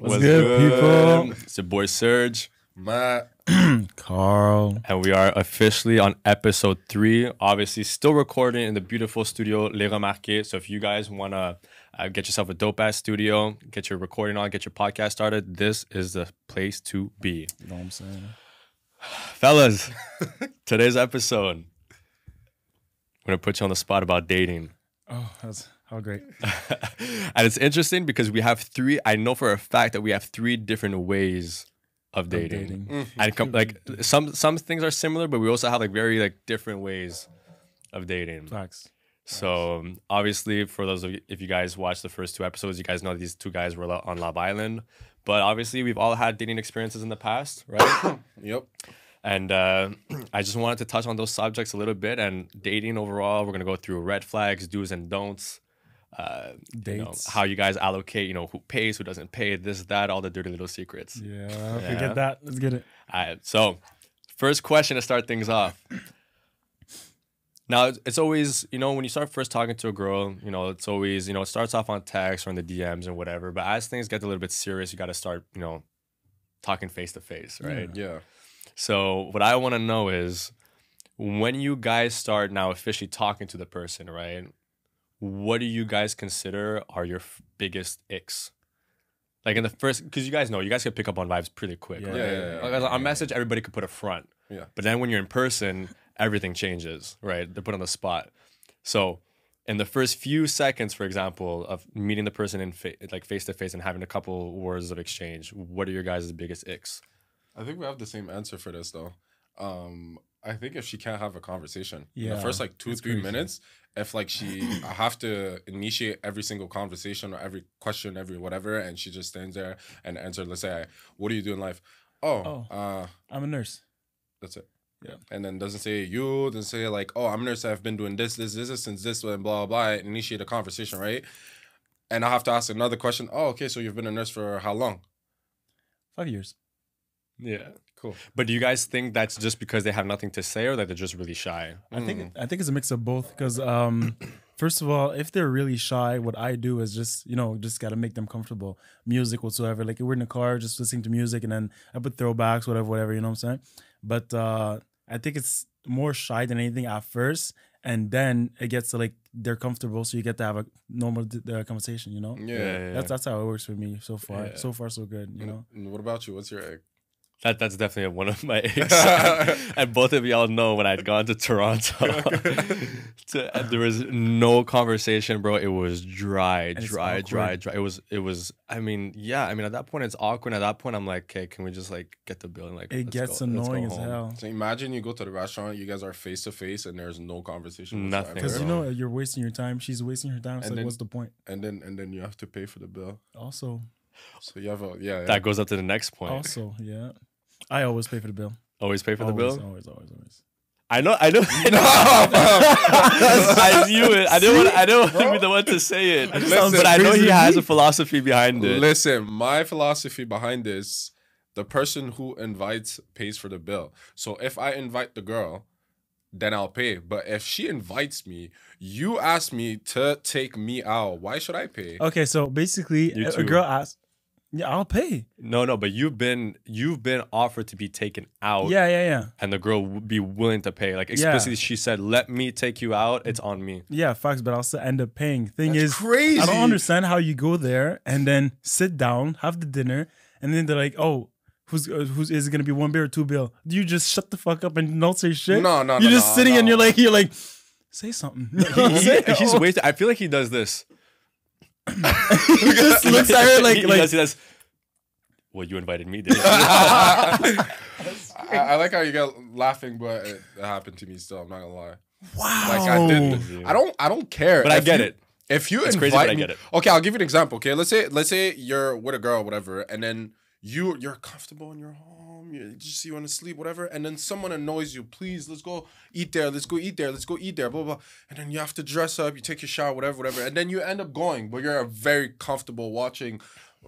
What's, good, people? It's your boy Serge, Matt. Kharl. and we are officially on episode three. Obviously, still recording in the beautiful studio Les Remarqués. So, if you guys want to uh, get yourself a dope ass studio, get your recording on, get your podcast started, this is the place to be. You know what I'm saying? Fellas, today's episode, I'm going to put you on the spot about dating. Oh, that's how great. and it's interesting because we have three, I know for a fact that we have three different ways of dating. dating. and com- like some some things are similar, but we also have like very like different ways of dating. Facts. So um, obviously, for those of you, if you guys watched the first two episodes, you guys know these two guys were on Love Island. But obviously, we've all had dating experiences in the past, right? Yep. and uh, I just wanted to touch on those subjects a little bit. And dating overall, we're gonna go through red flags, do's and don'ts. Uh, you know, Dates. how you guys allocate, you know, who pays, who doesn't pay, this, that, all the dirty little secrets. Yeah, Yeah. forget that. Let's get it. All right. So, first question to start things off. Now, it's- it's always, you know, when you start first talking to a girl, you know, it's always, you know, it starts off on text or in the DMs and whatever. But as things get a little bit serious, you got to start, you know, talking face to face, right? Yeah. So, what I want to know is when you guys start now officially talking to the person, right? What do you guys consider are your f- biggest icks? Like in the first, because you guys know, you guys can pick up on vibes pretty quick, Yeah. right? Yeah, yeah, yeah, Like, on message, everybody could put a front. Yeah. But then when you're in person, everything changes, right? They're put on the spot. So, in the first few seconds, for example, of meeting the person in fa- like face to face and having a couple words of exchange, what are your guys' biggest icks? I think we have the same answer for this though. Um, I think if she can't have a conversation, in Yeah, the first like two it's three crazy. minutes, if like she I have to initiate every single conversation or every question, every whatever, and she just stands there and answers. Let's say, "What do you do in life?" Oh, Oh. uh, I'm a nurse. that's it. Yeah. And then doesn't say you, doesn't say like, oh, I'm a nurse. I've been doing this, this, this, this since this, and blah, blah, blah. Initiate a conversation, right? And I have to ask another question. Oh, okay. So you've been a nurse for how long? Five years. Yeah. Cool. But do you guys think that's just because they have nothing to say or that they're just really shy? I think I think it's a mix of both because um, first of all, if they're really shy, what I do is just you know just gotta make them comfortable, music whatsoever. Like we're in the car just listening to music, and then I put throwbacks, whatever, whatever. You know what I'm saying? But uh, I think it's more shy than anything at first, and then it gets to like they're comfortable, so you get to have a normal d- uh, conversation. You know? Yeah. That's that's how it works for me so far. Yeah. So far, so good. You know? And what about you? What's your egg? That that's definitely one of my icks. and both of y'all know when I'd gone to Toronto, to, there was no conversation, bro. It was dry, it's dry, dry, dry. It was, it was. I mean, yeah. I mean, at that point, it's awkward. At that point, I'm like, okay, can we just like get the bill and like It gets go- annoying as hell. So imagine you go to the restaurant, you guys are face to face, and there's no conversation. Nothing. Because you know uh, you're wasting your time. She's wasting her time. So And like, then- what's the point? and then and then you have to pay for the bill. Also, So you have a yeah. yeah. That goes up to the next point. also, yeah. I always pay for the bill. Always pay for the bill. Always, always, always. I know, I know. I knew it. I didn't want. I didn't want to be the one to say it, Listen, but I know he has a philosophy behind it. Listen, my philosophy behind this: the person who invites pays for the bill. So if I invite the girl, then I'll pay. But if she invites me, you ask me to take me out. Why should I pay? Okay, so basically, a, a girl asks, "Yeah, I'll pay." No, no, but you've been you've been offered to be taken out, Yeah, yeah, yeah, and the girl would be willing to pay. Like Yeah. explicitly, she said, "Let me take you out. It's on me." yeah. Facts, but I'll still end up paying. Thing That's is, crazy. I don't understand how you go there and then sit down, have the dinner, and then they're like, "Oh." Who's, uh, who's is it gonna be one bill or two bill? Do you just shut the fuck up and don't say shit? No, no, no. You're no, just no, sitting and you're like, you're like, say something. He- he's wasted. I feel like he does this. he just looks at her like, he, he like does, he does. Well, you invited me, didn't you? I, I like how you get laughing, but it, it happened to me still. I'm not gonna lie. wow. Like I didn't. I don't. I don't care. But I get you- it. If you It's invite crazy, but I me, get it. okay, I'll give you an example. Okay, let's say let's say you're with a girl, whatever, and then you you're comfortable in your home, you just you want to sleep, whatever, and then someone annoys you. Please, let's go eat there. Let's go eat there. Let's go eat there. Blah blah. blah. And then you have to dress up. You take your shower, whatever, whatever, and then you end up going, but you're very comfortable watching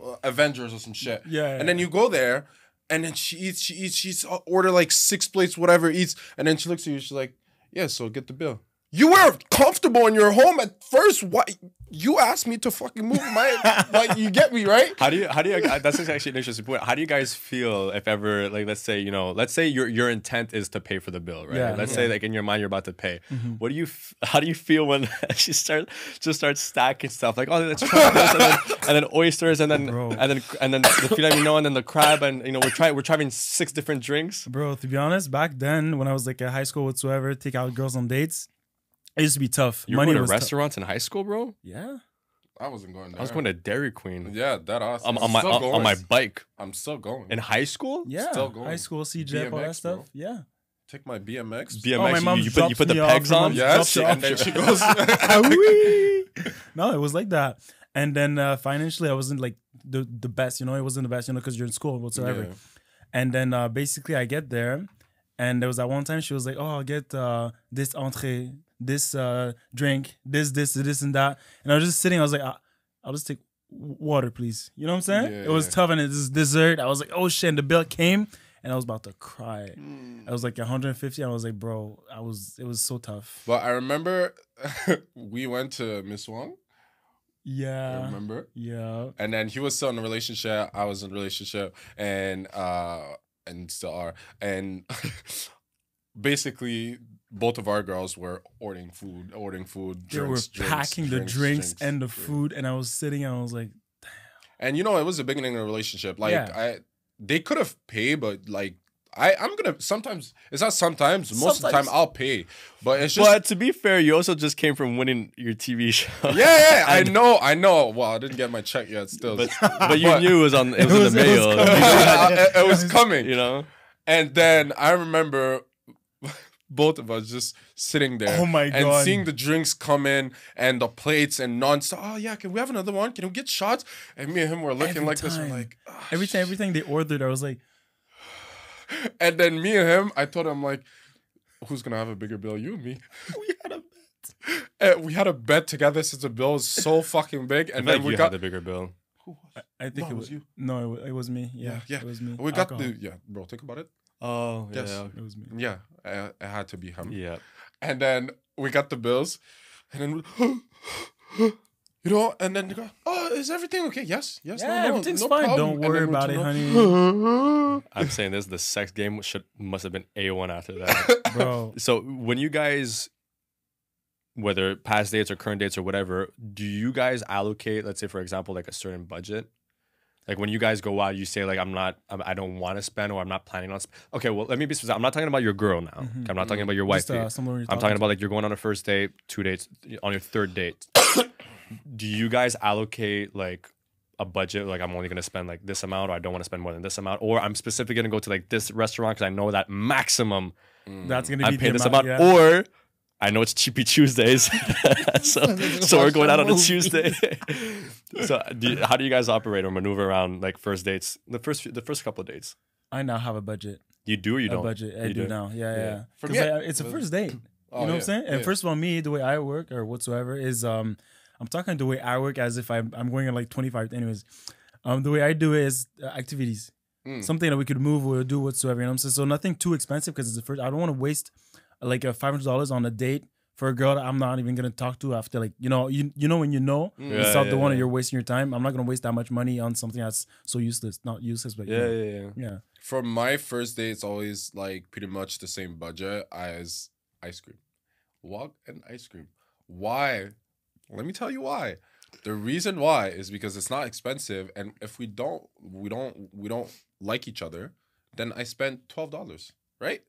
uh, Avengers or some shit. Yeah, And then you go there, and then she eats, she eats, she's uh, order like six plates, whatever, eats, and then she looks at you, she's like, "Yeah, so get the bill." You were comfortable in your home at first. Why you asked me to fucking move my like you get me right? How do you? How do you? That's actually an interesting point. How do you guys feel if ever, like, let's say, you know, let's say your your intent is to pay for the bill, right? Yeah. let's say, like, in your mind, you're about to pay. Mm-hmm. What do you? How do you feel when she start just starts stacking stuff like, oh, let's try this, and then, and then oysters, and then Bro. and then and then the filet mignon, and then the crab, and you know, we're trying we're trying six different drinks. Bro, to be honest, back then when I was like at high school whatsoever, take out girls on dates, it used to be tough. You were going to was tou- restaurants in high school, bro. yeah. I wasn't going there. I was going to Dairy Queen Yeah, that awesome. on, on my Still on, going. on my bike I'm still going. in high school. Yeah. Still going. High school, CJ, all that BMX, stuff. bro. Yeah. Take my BMX. BMX. Oh, my you- mom you, put you drops put the me off, pegs my on. mom yes, drops and then she goes. no, it was like that. And then uh, financially, I wasn't like the the best. You know, it wasn't the best. You know, because you're in school whatsoever. Yeah. And then uh, basically, I get there, and there was that one time she was like, "Oh, I'll get uh, this entree, this uh, drink, this, this, this, and that." And I was just sitting. I was like, "Ah, "I'll just take water, please." You know what I'm saying? Yeah, it was tough, and it's dessert. I was like, "Oh shit!" And the bill came, and I was about to cry. Hmm. I was like 150. And I was like, "Bro, I was. It was so tough." But I remember we went to Miss Wong. I Yeah. remember, Yeah. and then he was still in a relationship. I was in a relationship, and uh, and still are. And basically, both of our girls were ordering food, ordering food. They Drinks, were drinks, packing the drinks, drinks, and the drinks. food, and I was sitting and I was like, damn. And you know, it was the beginning of a relationship. Like Yeah. I, they could have paid, but like I, I'm gonna sometimes. It's not sometimes. Most of the time, I'll pay. But it's just. But to be fair, you also just came from winning your TV show. yeah, yeah, I know, I know. Well, I didn't get my check yet. Still, but but you But- knew it was on it was, was- in the mail. it, it was coming. you know. And then I remember both of us just sitting there. Oh my god! And seeing the drinks come in and the plates and nonstop. Oh yeah, can we have another one? Can we get shots? And me and him were looking Every like this. We're like, "Ah, every time, everything they ordered, I was like, And then me and him, I told him like, who's gonna have a bigger bill, you and me? we had a And we had a bet together since the bill was so fucking big, and feel then we you got had the bigger bill. I think No, it it was was you. No, it was, it was me. Yeah, yeah, yeah. it was me. We got Alcohol. the yeah, bro. Think about it. Oh Yes. yeah. It was me. Yeah, it had to be him. Yeah. And then we got the bills, and then we, you know, and then they go, "Oh, is everything okay? Yes, yes, no, Yeah, no, everything's no fine. problem." Don't And worry then we about it, turn honey. on- I'm saying this. The sex game should must have been a one after that. Bro, so when you guys, whether past dates or current dates or whatever, do you guys allocate, let's say for example, like a certain budget? Like when you guys go out, you say like I'm not, I'm, I don't want to spend or I'm not planning on. Sp- okay, well let me be specific. I'm not talking about your girl now. Okay, I'm not talking about your wife. just, uh, I'm talking about like you're going on a first date, two dates, on your third date. Do you guys allocate like a budget? Like I'm only gonna spend like this amount, or I don't want to spend more than this amount, or I'm specifically gonna go to like this restaurant because I know that maximum That's gonna be I'm the paying this amount. amount, yeah. or I know it's cheapy Tuesdays, so so we're going out on a Tuesday. so do you- how do you guys operate or maneuver around like first dates? The first the first couple of dates. I now have a budget. You do or you a don't? budget. I You do, do? now. Yeah, Yeah. yeah. For 'Cause me, I- it's a first date. Oh, you know what I'm saying? And yeah. first of all, me, the way I work or whatsoever is um I'm talking the way I work as if I'm I'm going at like 25. Anyways, um the way I do it is uh, activities. Mm. Something that we could move or do whatsoever. You know what I'm saying? So nothing too expensive because it's the first. I don't want to waste like a five hundred dollars on a date for a girl that I'm not even gonna talk to after like you know you you know when you know Mm. it's not yeah, the one yeah. you're wasting your time. I'm not gonna waste that much money on something that's so useless. Not useless, but you Yeah, yeah, yeah. yeah. For my first date, it's always like pretty much the same budget as ice cream. Walk and ice cream. Why? Let me tell you why. The reason why is because it's not expensive, and if we don't, we don't, we don't like each other, then I spend twelve dollars, right?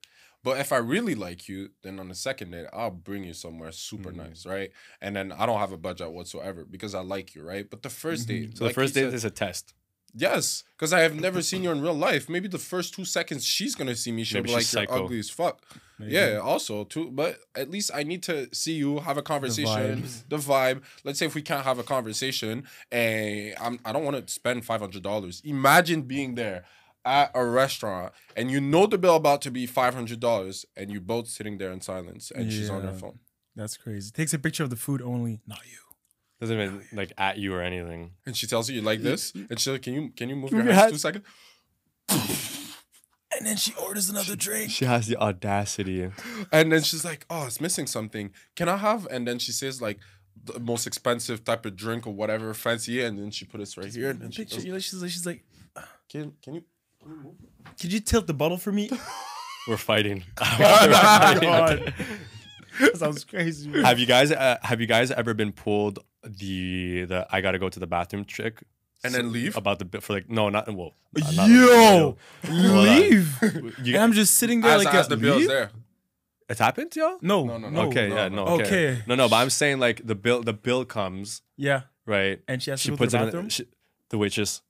But if I really like you, then on the second date, I'll bring you somewhere super Mhm. nice, right? And then I don't have a budget whatsoever because I like you, right? But the 1st Mhm. So like the first date said- is a test. Yes, because I have never seen you in real life. Maybe the first two seconds she's gonna see me, she'll Maybe be like, "You're psycho. ugly as fuck." Maybe. Yeah, also too. But at least I need to see you, have a conversation, vibes. the vibe. Let's say if we can't have a conversation, and I'm, I don't want to spend five hundred dollars. Imagine being there at a restaurant and you know the bill about to be five hundred dollars, and you both sitting there in silence, and she's on her phone. That's crazy. Takes a picture of the food only, not you. Doesn't even like at you or anything. And she tells you you like this, and she's like, "Can you can you move Move your your hands hands. two seconds?" and then she orders another drink. She has the audacity. And then she's like, "Oh, it's missing something. Can I have?" And then she says like the most expensive type of drink or whatever, fancy, and then she put it right here. And then she Picture, goes, you know, she's like, she's like, can, can you? Could you tilt the bottle for me? We're fighting. God. that sounds crazy. bro. have you guys uh, have you guys ever been pulled the the I gotta go to the bathroom trick? And then leave? about the bit for like no not well not- not- Yo, Hold on. leave. You, And I'm just sitting there As, like, as a, the bill's leave? there. it's happened y'all No, No, no, no, no. okay no, yeah no. no okay. Okay. no no but I'm saying like the bill the bill comes Yeah, right and she has to she go to puts the it bathroom. in she, the waitress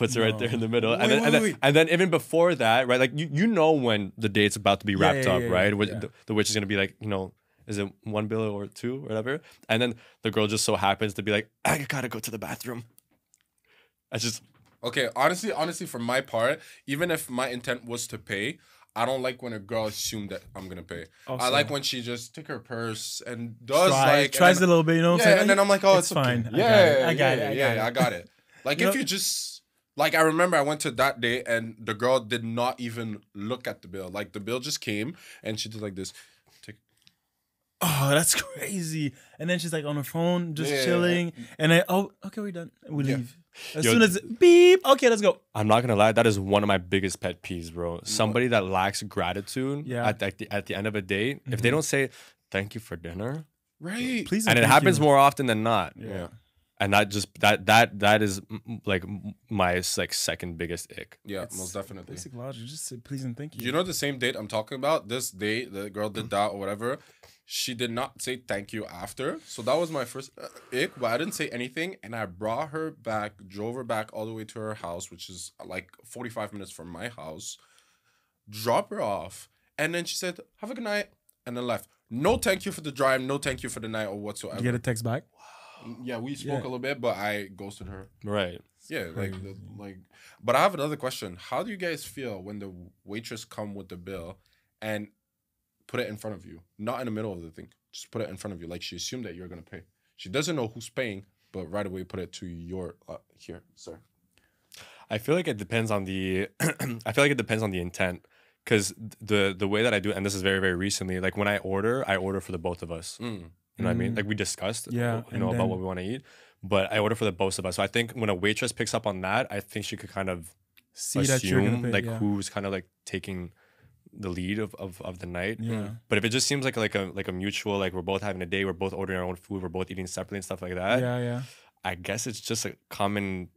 puts it right there in the middle Wait, and then wait, and then, wait. and then even before that right like you, you know when the date's about to be wrapped yeah, up yeah, right yeah, The, the witch is gonna be like you know is it one bill or two or whatever and then the girl just so happens to be like I gotta go to the bathroom I just Okay, honestly, honestly, for my part, even if my intent was to pay, I don't like when a girl assumes that I'm gonna pay. I like when she just take her purse and does Try, like and tries then- a little bit, you know what I'm yeah, saying? and then I'm like, oh, It's it's, okay. fine. I got Yeah, it. I got yeah, it. I yeah, it. I got it. Like You if know- you just like I remember I went to that day and the girl did not even look at the bill. Like the bill just came and she did like this. Take Oh, that's crazy. And then she's like on her phone, just Yeah. chilling. And I, oh, okay, we're done. We Yeah. leave. As Yo, soon as beep, okay, let's go. I'm not gonna lie, that is one of my biggest pet peeves, bro. Somebody that lacks gratitude Yeah. at, at the at the end of a date, if they mm-hmm. don't say thank you for dinner, right. Please, and it happens you. more often than not, Yeah. And that just that that that is like my like second biggest ick. Yeah, It's most definitely. Basic logic. Just say please and thank you. You know the same date I'm talking about? This date, the girl did that or whatever. She did not say thank you after. So that was my first uh, ick, but I didn't say anything. And I brought her back, drove her back all the way to her house, which is uh, like 45 minutes from my house, drop her off. And then she said, Have a good night. And then left. No thank you for the drive, no thank you for the night or whatsoever. you get a text back. Yeah, we spoke Yeah. a little bit, but I ghosted her. Right. Yeah, like the, like. But I have another question. How do you guys feel when the waitress come with the bill and put it in front of you, not in the middle of the thing, just put it in front of you, like she assumed that you're gonna pay. She doesn't know who's paying, but right away put it to your uh, here, sir. I feel like it depends on the. I feel like it depends on the intent, because the the way that I do, and this is very very recently. Like when I order, I order for the both of us. Mm. You know what I mean? Like we discussed, Yeah, you and know, about then- what we want to eat. But I order for the both of us. So I think when a waitress picks up on that, I think she could kind of See that you're assume pay. like yeah. who's kind of like taking the lead of, of, of the night. Yeah. But if it just seems like like a like a mutual, like we're both having a day, we're both ordering our own food, we're both eating separately and stuff like that. yeah, yeah. I guess it's just a common.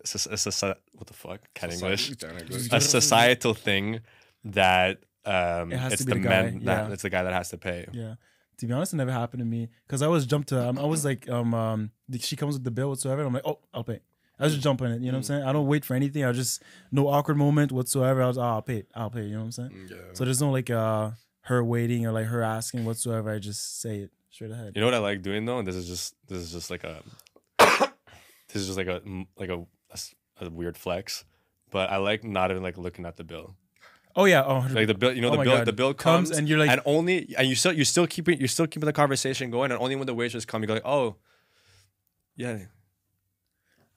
It's a, it's a, what the fuck? Cat English. A societal thing that um, It has it's to be the, the guy, men that yeah. it's the guy that has to pay. Yeah. To be honest, it never happened to me because I always jumped to. Um, I was like, um, um, she comes with the bill whatsoever. I'm like, oh, I'll pay. I just jump in it. You know what I'm saying? I don't wait for anything. I just no awkward moment whatsoever. I was, oh, I'll pay. I'll pay. You know what I'm saying? Yeah. So there's no like uh her waiting or like her asking whatsoever. I just say it straight ahead. You know what I like doing though, and this is just this is just like a this is just like a mm, like a weird flex, but I like not even like looking at the bill. Oh yeah. Oh, Like the bill, you know, Oh the bill God. the bill Comes comes, and you're like- and only and you still you're still keeping you're still keeping the conversation going, and only when the waitress come, you go like, oh, yeah.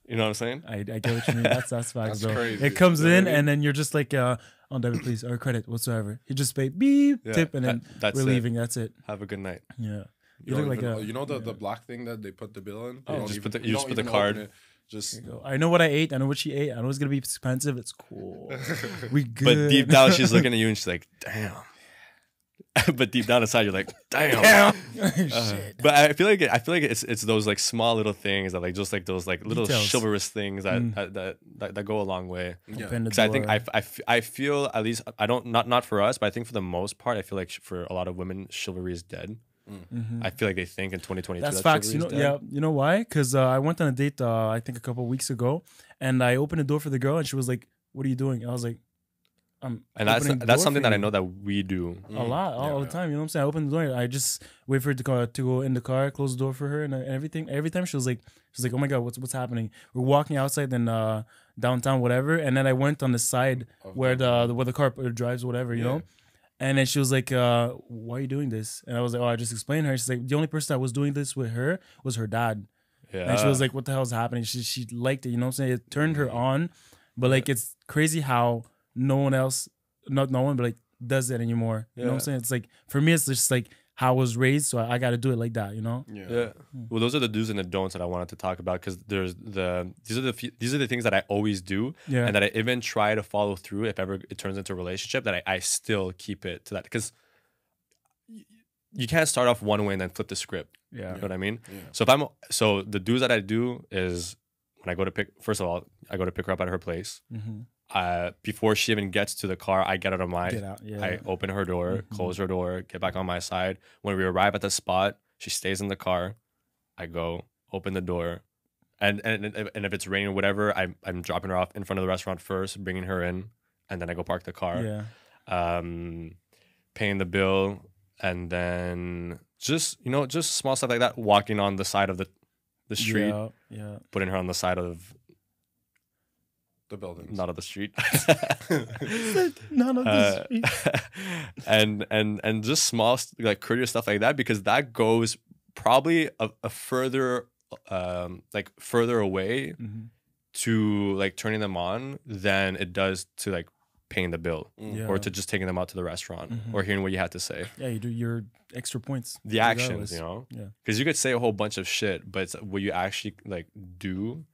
You know what I'm saying? I, I get what you mean. That's that's facts, That's bro. crazy. It comes You know in I mean? and then you're just like uh on debit please or credit whatsoever. You just pay beep Yeah, tip and then that- that's we're it. leaving. That's it. Have a good night. Yeah. You, You, look like even- a. you know the, the black thing that they put the bill in. You Oh. don't Just put the- even- you just put the even card. Open it. Just Go. I know what I ate. I know what she ate. I know it's gonna be expensive. It's cool. We good. But deep down, she's looking at you and she's like, damn. but deep down inside, you're like, damn. Shit. But I feel like I feel like it's it's those like small little things that like just like those like little Details. chivalrous things that, Mm. that, that that that go a long way. yeah. Open the Because I think door. I, f- I, f- I feel at least I don't not not for us, but I think for the most part, I feel like sh- for a lot of women, chivalry is dead. Mhm. I feel like they think in 2022 That's that facts. You know, chivalry is dead. yeah. You know why? Because uh, I went on a date. Uh, I think a couple weeks ago, and I opened the door for the girl, and she was like, "What are you doing?" I was like, "I'm." and that's that's something that I know that we do. a lot all Yeah. the time. You know what I'm saying? I opened the door. I just wait for her to go to go in the car, close the door for her, and uh, everything. Every time she was like, she's like, "Oh my god, what's what's happening?" We're walking outside in uh, downtown, whatever, and then I went on the side where the- the where the car drives, whatever, you Yeah. know. And then she was like, uh, "Why are you doing this?" And I was like, "Oh, I just explained her." She's like, "The only person that was doing this with her was her dad." Yeah. And she was like, "What the hell is happening?" She she liked it, you know what I'm saying? It turned her on, But like it's crazy how no one else, not no one, but like does it anymore. You know what I'm saying? It's like for me, it's just like how I was raised, so I, I got to do it like that. You know? Yeah. Yeah. Well, those are the do's and the don'ts that I wanted to talk about because there's the these are the fe- these are the things that I always do Yeah. and that I even try to follow through if ever it turns into a relationship that I, I still keep it to that because you can't start off one way and then flip the script. Yeah. You know what I mean? Yeah. So if I'm so the do's that I do is when I go to pick first of all I go to pick her up at her place. hmm Uh, before she even gets to the car, I get out of my out. Yeah. I open her door, Mhm. close her door, get back on my side. When we arrive at the spot, she stays in the car. I go open the door, and and and if it's raining or whatever, I'm I'm dropping her off in front of the restaurant first, bringing her in, and then I go park the car. yeah. Um, paying the bill, and then just you know just small stuff like that. Walking on the side of the the street, Yeah. Yeah. putting her on the side of The buildings. not of the street. None of Uh, this. and and and just small st- like courteous stuff like that because that goes probably a, a further um like further away Mhm. to like turning them on than it does to like paying the bill Mm. Yeah. or to just taking them out to the restaurant or hearing what you had to say yeah, you do your extra points. the actions regardless. you know Yeah. because you could say a whole bunch of shit but it's what you actually like do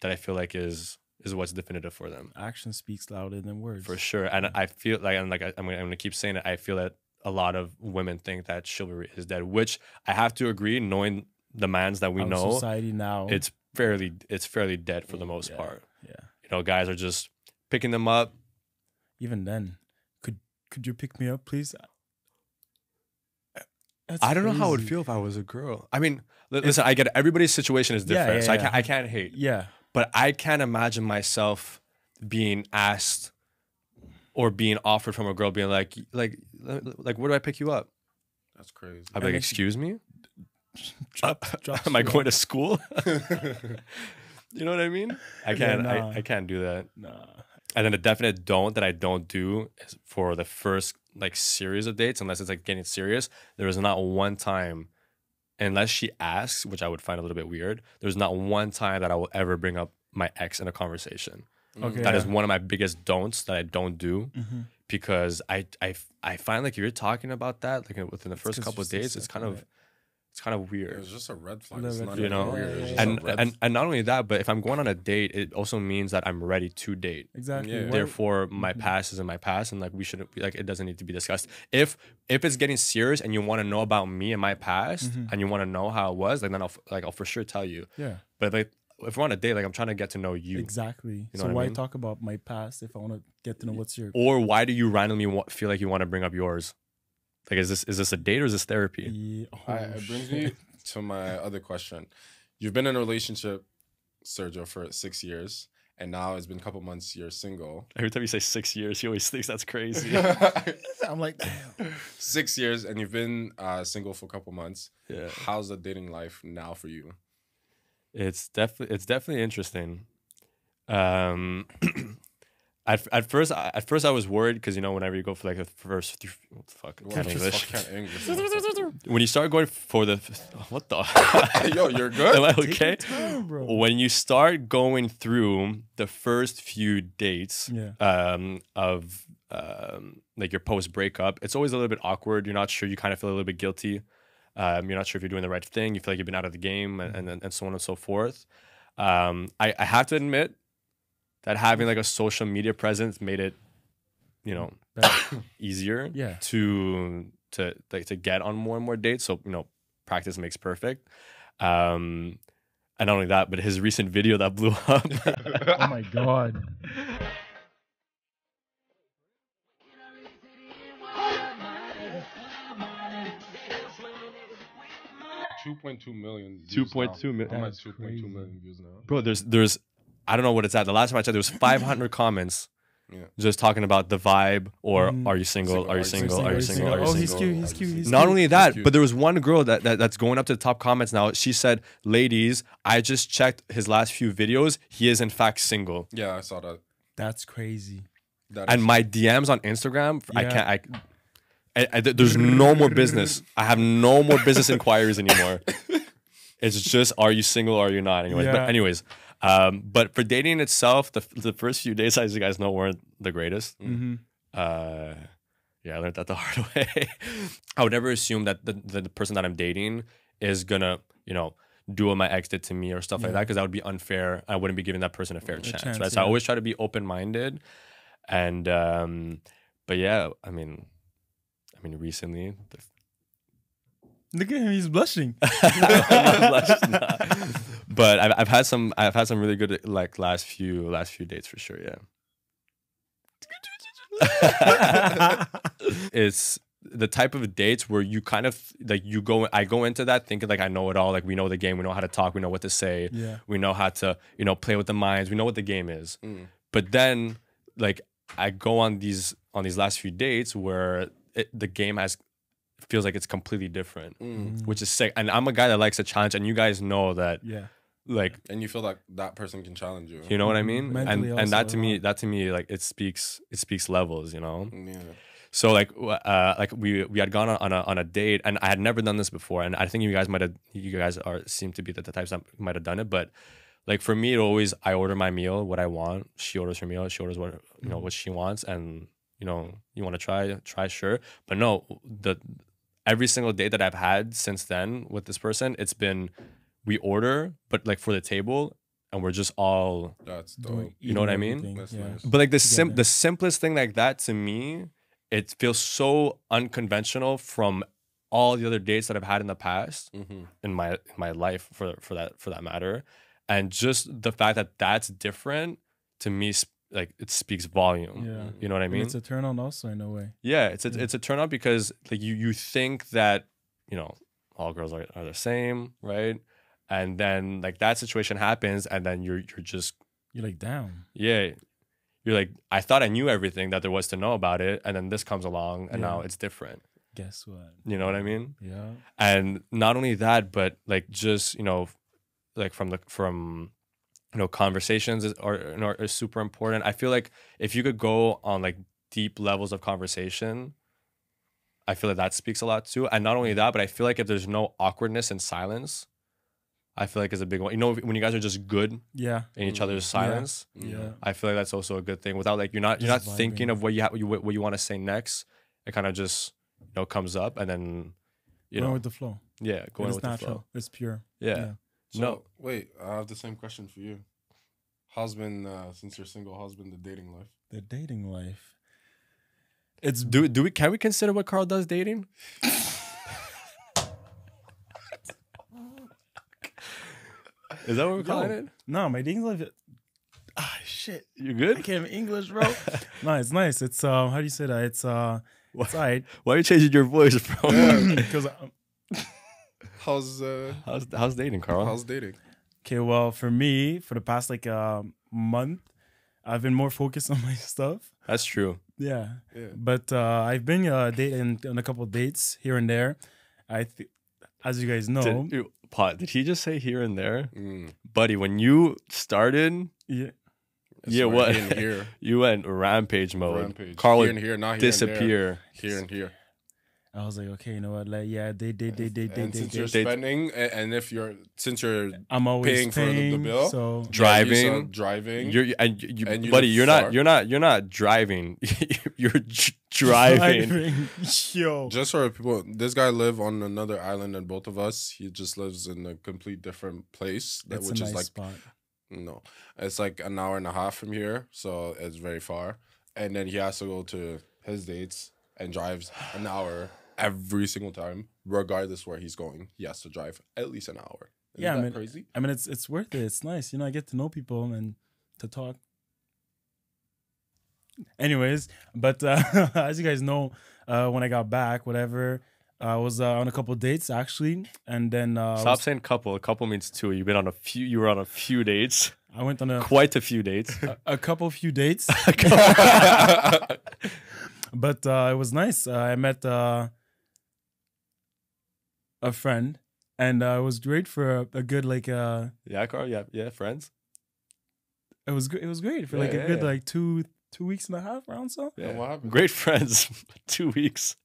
that i feel like is is what's definitive for them Action speaks louder than words. for sure. And mm. I feel like, and like I, I'm, gonna, I'm gonna keep saying it. I feel that a lot of women think that chivalry is dead, which I have to agree. Knowing the mans that we How know, society now. it's fairly, it's fairly dead for the most yeah, part. Yeah. You know, guys are just picking them up. Even then, could could you pick me up, please? That's I don't know how it would feel if I was a girl. I mean, li- listen, I get it. everybody's situation is different, yeah, so I can't, I can't hate. Yeah. But I can't imagine myself being asked or being offered from a girl, being like, like, like, where do I pick you up? That's crazy. I'd be like, And if- excuse me. Drop, drop Am I going to school? you know what I mean? I can't. nah. I, I can't do that. Nah. And then a definite don't that I don't do is for the first like series of dates, unless it's like getting serious. There is not one time, unless she asks, which I would find a little bit weird. There's not one time that I will ever bring up my ex in a conversation. Okay. That is one of my biggest don'ts that I don't do Mhm. because I I I find like if you're talking about that like within the first couple of days, it's kind separate. of it's kind of weird. It's just a red flag. It's not You know, weird. Yeah, a and red and and not only that, but if I'm going on a date, it also means that I'm ready to date. Exactly. Yeah. Therefore, my past is in my past, and like we shouldn't be like it doesn't need to be discussed. If if it's getting serious and you want to know about me and my past, Mhm. and you want to know how it was, like then I'll like I'll for sure tell you. yeah. But like if we're on a date, like I'm trying to get to know you, Exactly. know so what I why mean? talk about my past if I want to get to know what's your or why do you randomly feel like you want to bring up yours? Like is this is this a date or is this therapy? Yeah. Oh, I, it brings shit. me to my other question. You've been in a relationship, Sergio, for six years, and now it's been a couple months you're single. Every time you say six years, he always thinks that's crazy. I'm like, damn. six years, and you've been uh, single for a couple months. yeah. How's the dating life now for you? It's definitely it's definitely interesting. Um, at, at first I- at first I was worried because you know whenever you go for like the first th- what the fuck can't just English fuck can't English. when you start going for the what the Yo, you're am good. I okay? time, bro. When you start going through the first few dates Yeah. um, of um, like your post breakup, it's always a little bit awkward. You're not sure. You kind of feel a little bit guilty. Um, you're not sure if you're doing the right thing. You feel like you've been out of the game, and and, and so on and so forth. Um, I, I have to admit that having like a social media presence made it, you know, Better. easier Yeah. to to like to get on more and more dates. So you know, practice makes perfect. Um, and not only that, but his recent video that blew up. Oh my god. Two point two million. views 2.2 I'm at That's two point two crazy. million views now. Bro, there's there's I don't know what it's at. The last time I checked, there was 500 comments. Yeah. Just talking about the vibe, or Mm. are you single? Are you single? Are you single? Are you single? Oh, he's cute. He's cute. He's Not cute. only that, but there was one girl that, that that's going up to the top comments now. She said, "Ladies, I just checked his last few videos. He is in fact single." Yeah, I saw that. That's crazy. That And my DMs on Instagram, I can't. I, I, I- there's no more business. I have no more business inquiries anymore. It's just, are you single or are you not? Anyways, Yeah. but anyways, Um, but for dating itself, the the first few days, as you guys know, weren't the greatest. hmm Uh, yeah, I learned that the hard way. I would never assume that the, the, the person that I'm dating is gonna, you know, do what my ex did to me or stuff like that because that would be unfair. I wouldn't be giving that person a fair chance, chance, right? So I always try to be open minded, and um, but yeah, I mean, I mean, recently, Look at him, he's blushing. Blushing. but I've, I've had some, I've had some really good like last few last few dates for sure. Yeah. it's the type of dates where you kind of like you go I go into that thinking like I know it all like we know the game we know how to talk we know what to say yeah. we know how to you know play with the minds we know what the game is Mm. but then like I go on these on these last few dates where it, the game has feels like it's completely different Mm. which is sick and I'm a guy that likes a challenge and you guys know that Yeah. Like And you feel like that person can challenge you. you know what I mean and Mentally and that to me that to me like it speaks it speaks levels you know Yeah. so like uh like we we had gone on on a on a date and I had never done this before and I think you guys might have you guys are seem to be the, the types that might have done it but like for me it always I order my meal what I want she orders her meal she orders what you know what she wants and you know you want to try try sure but no the every single date that I've had since then with this person it's been we order but like for the table and we're just all That's Doing- dope. You know what I mean? That's yeah. nice. but like the sim the simplest thing like that to me, it feels so unconventional from all the other dates that I've had in the past Mm-hmm. in my in my life for for that for that matter, and just the fact that that's different to me, sp- like it speaks volume. Yeah. You know what I And mean? it's a turn on also in a way. yeah, it's a, Yeah. it's a turn on because like you you think that you know all girls are, are the same, right? And then like that situation happens, and then you're you're just You're like, down. Yeah. You're like i thought i knew everything that there was to know about it and then this comes along and now it's different. Guess what? you know what i mean? Yeah. and not only that but like just you know like from the from you know conversations is, are, are super important. I feel like if you could go on like deep levels of conversation i feel like that speaks a lot too. And not only that but i feel like if there's no awkwardness and silence i feel like is a big one you know when you guys are just good Yeah. in each Mm, other's silence Yeah. I feel like that's also a good thing. Without like you're not you're not Just thinking of what you ha- you what you want to say next. It kind of just you know comes up and then you going know with the flow. yeah going it's with the natural. flow. It's pure. Yeah. Yeah. So, No. Wait, I have the same question for you. How's been uh, since you're single? How's been the dating life? The dating life. It's Do do we can we consider what Kharl does dating? Is that what we're calling Yo. it? no, my dating life. Ah, shit. You I good? can't English, bro. no, it's nice. It's uh, how do you say that? It's uh, it's alright. Why are you changing your voice, bro? Because How's uh, how's how's dating, Kharl? how's dating? okay, well, for me, for the past like uh, month, I've been more focused on my stuff. That's true. Yeah, Yeah. but uh, I've been uh, dating on a couple dates here and there. I, th- as you guys know, Did, you- Pot, did he just say here and there, Mm. buddy? When you started, yeah, Yeah, what? Here and here. you went rampage mode. Rampage. Kharl here would and here, not here disappear. And there. Here and here. I was like, okay, you know what? Like, yeah, they, they, they, they, they, and they, since they, you're they- spending, a- and if you're since you're I'm always paying for the- the bill? So Driving. yeah, you said driving, You're and you, And you buddy, live you're far. not you're not you're not driving. you're j- driving. Yo, Just for people, this guy live on another island than both of us. He just lives in a complete different place, that that's which a is nice like spot. no, it's like an hour and a half from here, so it's very far. And then he has to go to his dates and drives an hour every single time, regardless where he's going. He has to drive at least an hour. Isn't Yeah, I mean- crazy. I mean, it's it's worth it. It's nice, you know. I get to know people and to talk. Anyways, but uh, as you guys know, uh, when I got back, whatever, I was uh, on a couple dates actually, and then uh, Stop was- saying couple. A couple means two. You've been on a few. You were on a few dates. I went on a, Quite a few dates. a, a couple few dates, but uh, it was nice. Uh, I met uh, a friend, and uh, it was great for a, a good like uh, yeah, Kharl. Yeah, yeah. Friends. it was good. It was great for Yeah, like yeah, a good yeah. like two two weeks and a half around so. Yeah. what happened? Great friends. two weeks.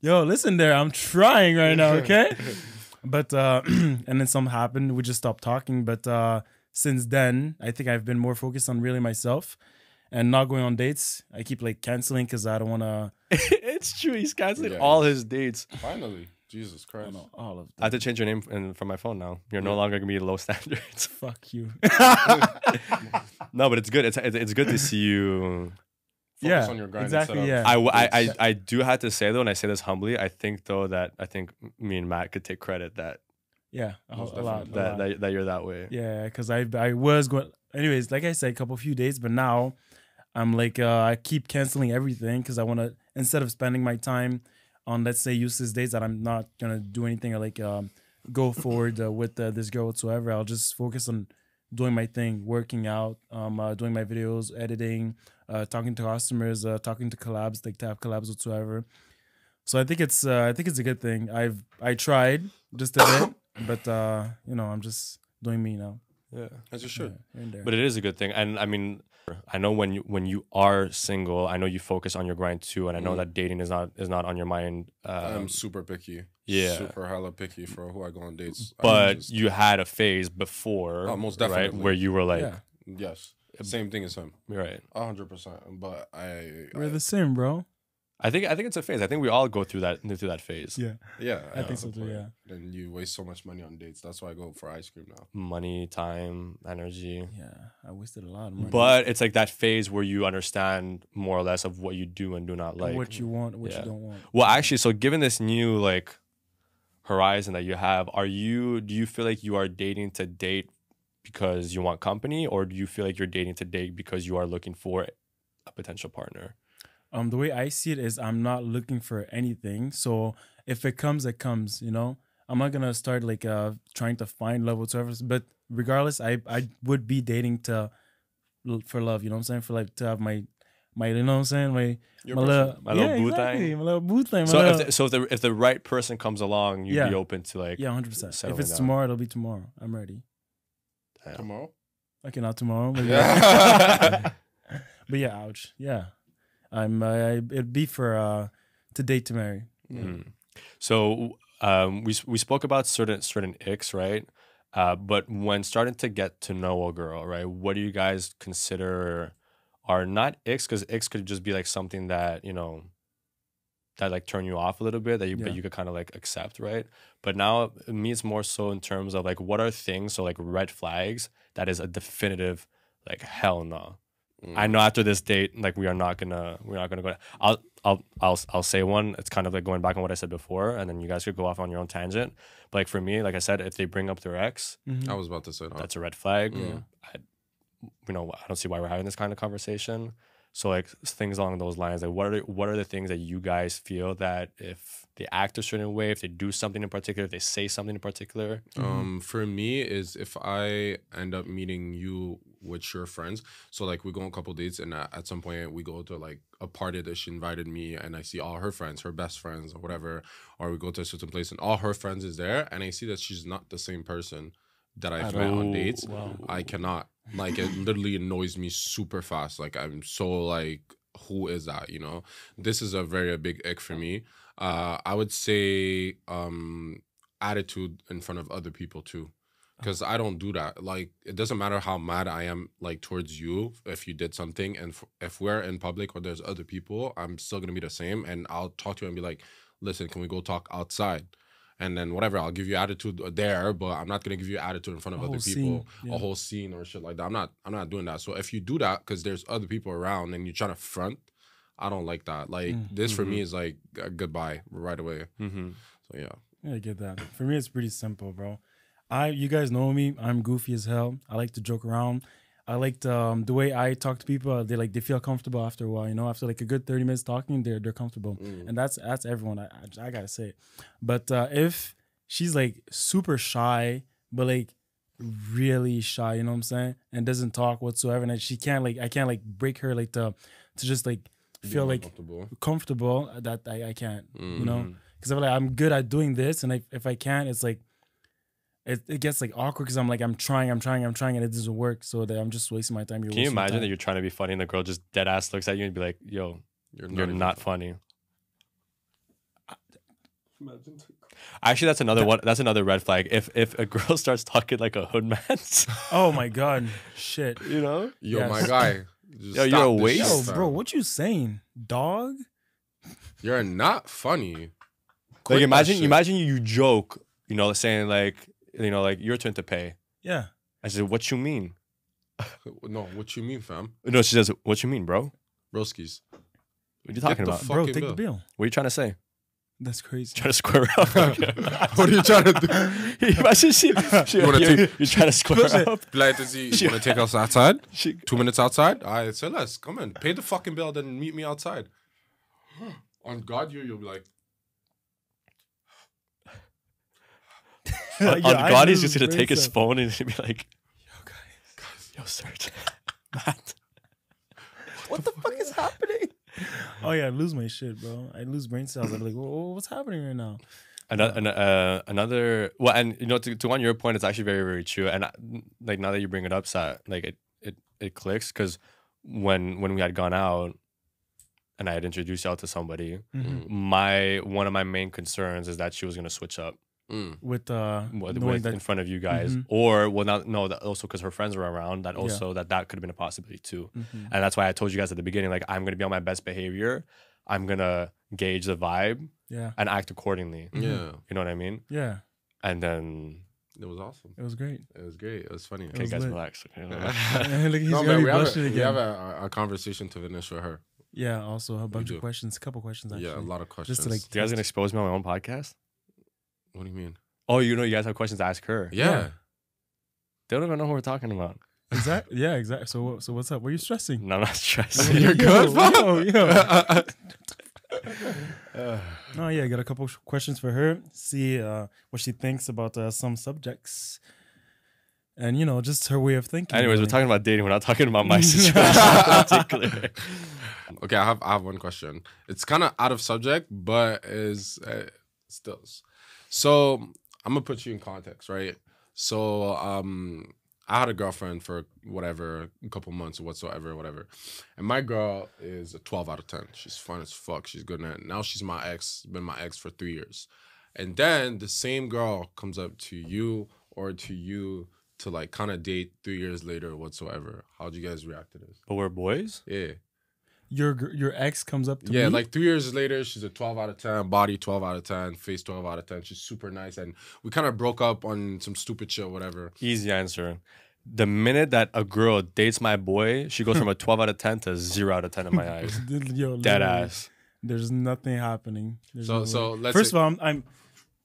Yo, listen there. I'm trying right now, okay? but uh and then something happened. We just stopped talking. But uh since then, I think I've been more focused on really myself and not going on dates. I keep like canceling because I don't want to. it's true. He's canceling Yeah. all his dates. Finally, Jesus Christ. know all of I have to change your name in, from my phone now. You're no longer gonna be low standards. Fuck you. no, but it's good. It's it's it's good to see you. Focus yeah, on your grind exactly. instead Yeah, I, I, w- I, I, I do have to say though, and I say this humbly. I think though that I think me and Matt could take credit that yeah, a, Most a lot. definitely. a that lot. that, that you're that way. Yeah, because I I was going. Anyways, like I said, a couple few days, but now I'm like uh, I keep canceling everything because I want to instead of spending my time on let's say useless dates that I'm not gonna do anything or like um, go forward uh, with uh, this girl whatsoever. I'll just focus on doing my thing, working out, um, uh, doing my videos, editing, uh, talking to customers, uh, talking to collabs, like to have collabs whatsoever. So I think it's uh, I think it's a good thing. I've I tried just a bit, but uh, you know I'm just doing me now. Yeah. As you should. Yeah, here and there. But it is a good thing, and I mean, I know when you when you are single, I know you focus on your grind too, and I know Mm. that dating is not is not on your mind. Um, I'm super picky. yeah. Super hella picky for who I go on dates. But just- you had a phase before, Oh, most right, definitely. where you were like, yeah, yes, same thing as him. right. hundred percent. But I, we're I the same, bro. I think I think it's a phase. I think we all go through that through that phase. Yeah, yeah, I think so too, yeah. Then you waste so much money on dates. That's why I go for ice cream now. Money, time, energy. yeah. I wasted a lot of money. But it's like that phase where you understand more or less of what you do and do not And like. what you want, what yeah. you don't want. Well, actually, so given this new like horizon that you have, are you do you feel like you are dating to date because you want company, or do you feel like you're dating to date because you are looking for a potential partner? Um, the way I see it is, I'm not looking for anything. So if it comes, it comes. You know, I'm not gonna start like uh trying to find love whatsoever. But regardless, I I would be dating to for love. You know what I'm saying? For like to have my my you know what I'm saying my Your my person. little My little yeah, boo exactly, thing. my little boo thing. my So if the, so if the if the right person comes along, you'd be open to like yeah, hundred percent. If it's down. tomorrow, it'll be tomorrow. I'm ready. Damn. Tomorrow. Okay, not tomorrow. But Yeah. But yeah, ouch. Yeah, I'm. Uh, I, it'd be for uh to date to marry. Mhm. So um, we we spoke about certain certain icks, right? Uh, but when starting to get to know a girl, right? What do you guys consider are not icks? Because icks could just be like something that you know that like turn you off a little bit that you Yeah. but you could kind of like accept, right? But now it means more so in terms of like what are things so like red flags that is a definitive like hell no. Mm. I know after this date, like we are not gonna we're not gonna go. I'll I'll I'll I'll say one. It's kind of like going back on what I said before, and then you guys could go off on your own tangent. But like for me, like I said, if they bring up their ex, Mhm. I was about to say that. that's a red flag. Mm. I, you know, I don't see why we're having this kind of conversation. So like things along those lines, like what are the, what are the things that you guys feel that if they act a certain way, if they do something in particular, if they say something in particular, Um, for me is if I end up meeting you with your friends, so like we go on a couple dates, and at at some point we go to like a party that she invited me, and I see all her friends, her best friends or whatever, or we go to a certain place and all her friends is there, and I see that she's not the same person that I've met on dates. Wow. I cannot. Like it literally annoys me super fast. Like I'm so like, who is that? You know, this is a very big ick for me. Uh, I would say um attitude in front of other people too, because I don't do that. Like it doesn't matter how mad I am like towards you if you did something, and f- if we're in public or there's other people, I'm still gonna be the same, and I'll talk to you and be like, listen, can we go talk outside? And then whatever, I'll give you attitude there, but I'm not gonna give you attitude in front of A other people scene, yeah. a whole scene or shit like that. I'm not I'm not doing that. So if you do that because there's other people around and you're trying to front, I don't like that. Like Mm. this for me is like a goodbye right away. mm-hmm. So yeah. Yeah, I get that. For me, it's pretty simple, bro. I, you guys know me. I'm goofy as hell. I like to joke around. I like to, um, the way I talk to people. They like they feel comfortable after a while. You know, after like a good thirty minutes talking, they're they're comfortable, Mm. and that's that's everyone. I I, I gotta say, but uh, if she's like super shy, but like really shy, you know what I'm saying, and doesn't talk whatsoever, and she can't like I can't like break her like to to just like feel like comfortable. comfortable that I, I can't, you know, Mhm. because I'm like I'm good at doing this, and I, if I can't, it's like it, it gets like awkward because I'm like I'm trying, I'm trying, I'm trying, and it doesn't work. So that I'm just wasting my time. You're Can you wasting my imagine that you're trying to be funny and the girl just dead ass looks at you and be like, "Yo, You're you're even- not funny." Actually, that's another one. That's another red flag. If if a girl starts talking like a hood man, Oh my god, shit. you know, Yo, Yes. my guy. Yo, you're a waste. Yo, bro, what you saying, dog? You're not funny. Quit like imagine imagine you joke, you know, saying like you know like your turn to pay. Yeah. I said, what you mean? No, what you mean, fam? No, she says, what you mean, bro? Broskies. What are you talking about? Bro, take bill. the bill. What are you trying to say? That's crazy. Trying to square up? what are you trying to do? Imagine she, she You wanna you're, take- you're trying to square up. Like to see, you want to take us outside? She, Two minutes outside? All right, say less. Come in. Pay the fucking bill, then meet me outside. On God, you, you'll be like, on, Yeah, on God, knew he's just gonna brain take his phone and he'd be like, "Yo, guys, yo, Serge, Matt, what the fuck is happening?" Oh yeah, I lose my shit, bro. I lose brain cells. I'm like, whoa, what's happening right now? Another, uh, another, well, and you know, to, to on your point, it's actually very, very true. And I, like now that you bring it up, Sat, like it, it, it clicks because when when we had gone out and I had introduced y'all to somebody, Mhm. my one of my main concerns is that she was gonna switch up mm, With uh, with, knowing with- that in front of you guys, Mhm. or well, not no, that also because her friends were around. That Yeah. also that that could have been a possibility too. Mhm. And that's why I told you guys at the beginning, like I'm gonna be on my best behavior. I'm gonna gauge the vibe yeah, and act accordingly. Yeah, You know what I mean? yeah, And then it was awesome. it was great. It was great. It was funny. okay, was guys, lit. relax. Okay, Look, relax. he's no, man, we have, blushing a, we have a, a conversation to finish with her. yeah, also a bunch of questions, a couple questions actually. Yeah, a lot of questions. Just to like, you guys gonna expose me on my own podcast? What do you mean? Oh, you know, you guys have questions to ask her. Yeah. Yeah. They don't even know who we're talking about. exactly. Yeah, exactly. So, so what's up? What are you stressing? No, I'm not stressed. You're good, bro. yo, yo. No, yeah, I got a couple questions for her. See uh, what she thinks about uh, some subjects, and you know, just her way of thinking. Anyways, we're talking about dating. We're not talking about my situation okay, I have I have one question. It's kind of out of subject, but is uh, still. So I'm gonna put you in context, right? So um, I had a girlfriend for whatever, a couple months or whatsoever, whatever, and my girl is a 12 out of 10. She's fun as fuck. She's good at it. Now she's my ex. Been my ex for three years, and then the same girl comes up to you or to you to like kind of date three years later or whatsoever. How'd you guys react to this? But we're boys. Yeah. Your your ex comes up to Yeah, me. like three years later, she's a 12 out of 10, body 12 out of 10, face 12 out of 10. She's super nice. And we kind of broke up on some stupid shit, whatever. Easy answer. The minute that a girl dates my boy, she goes from a 12 out of 10 to 0 out of 10 in my eyes. Yo, Dead ass. There's nothing happening. There's So- no so let's first say- of all, I'm, I'm,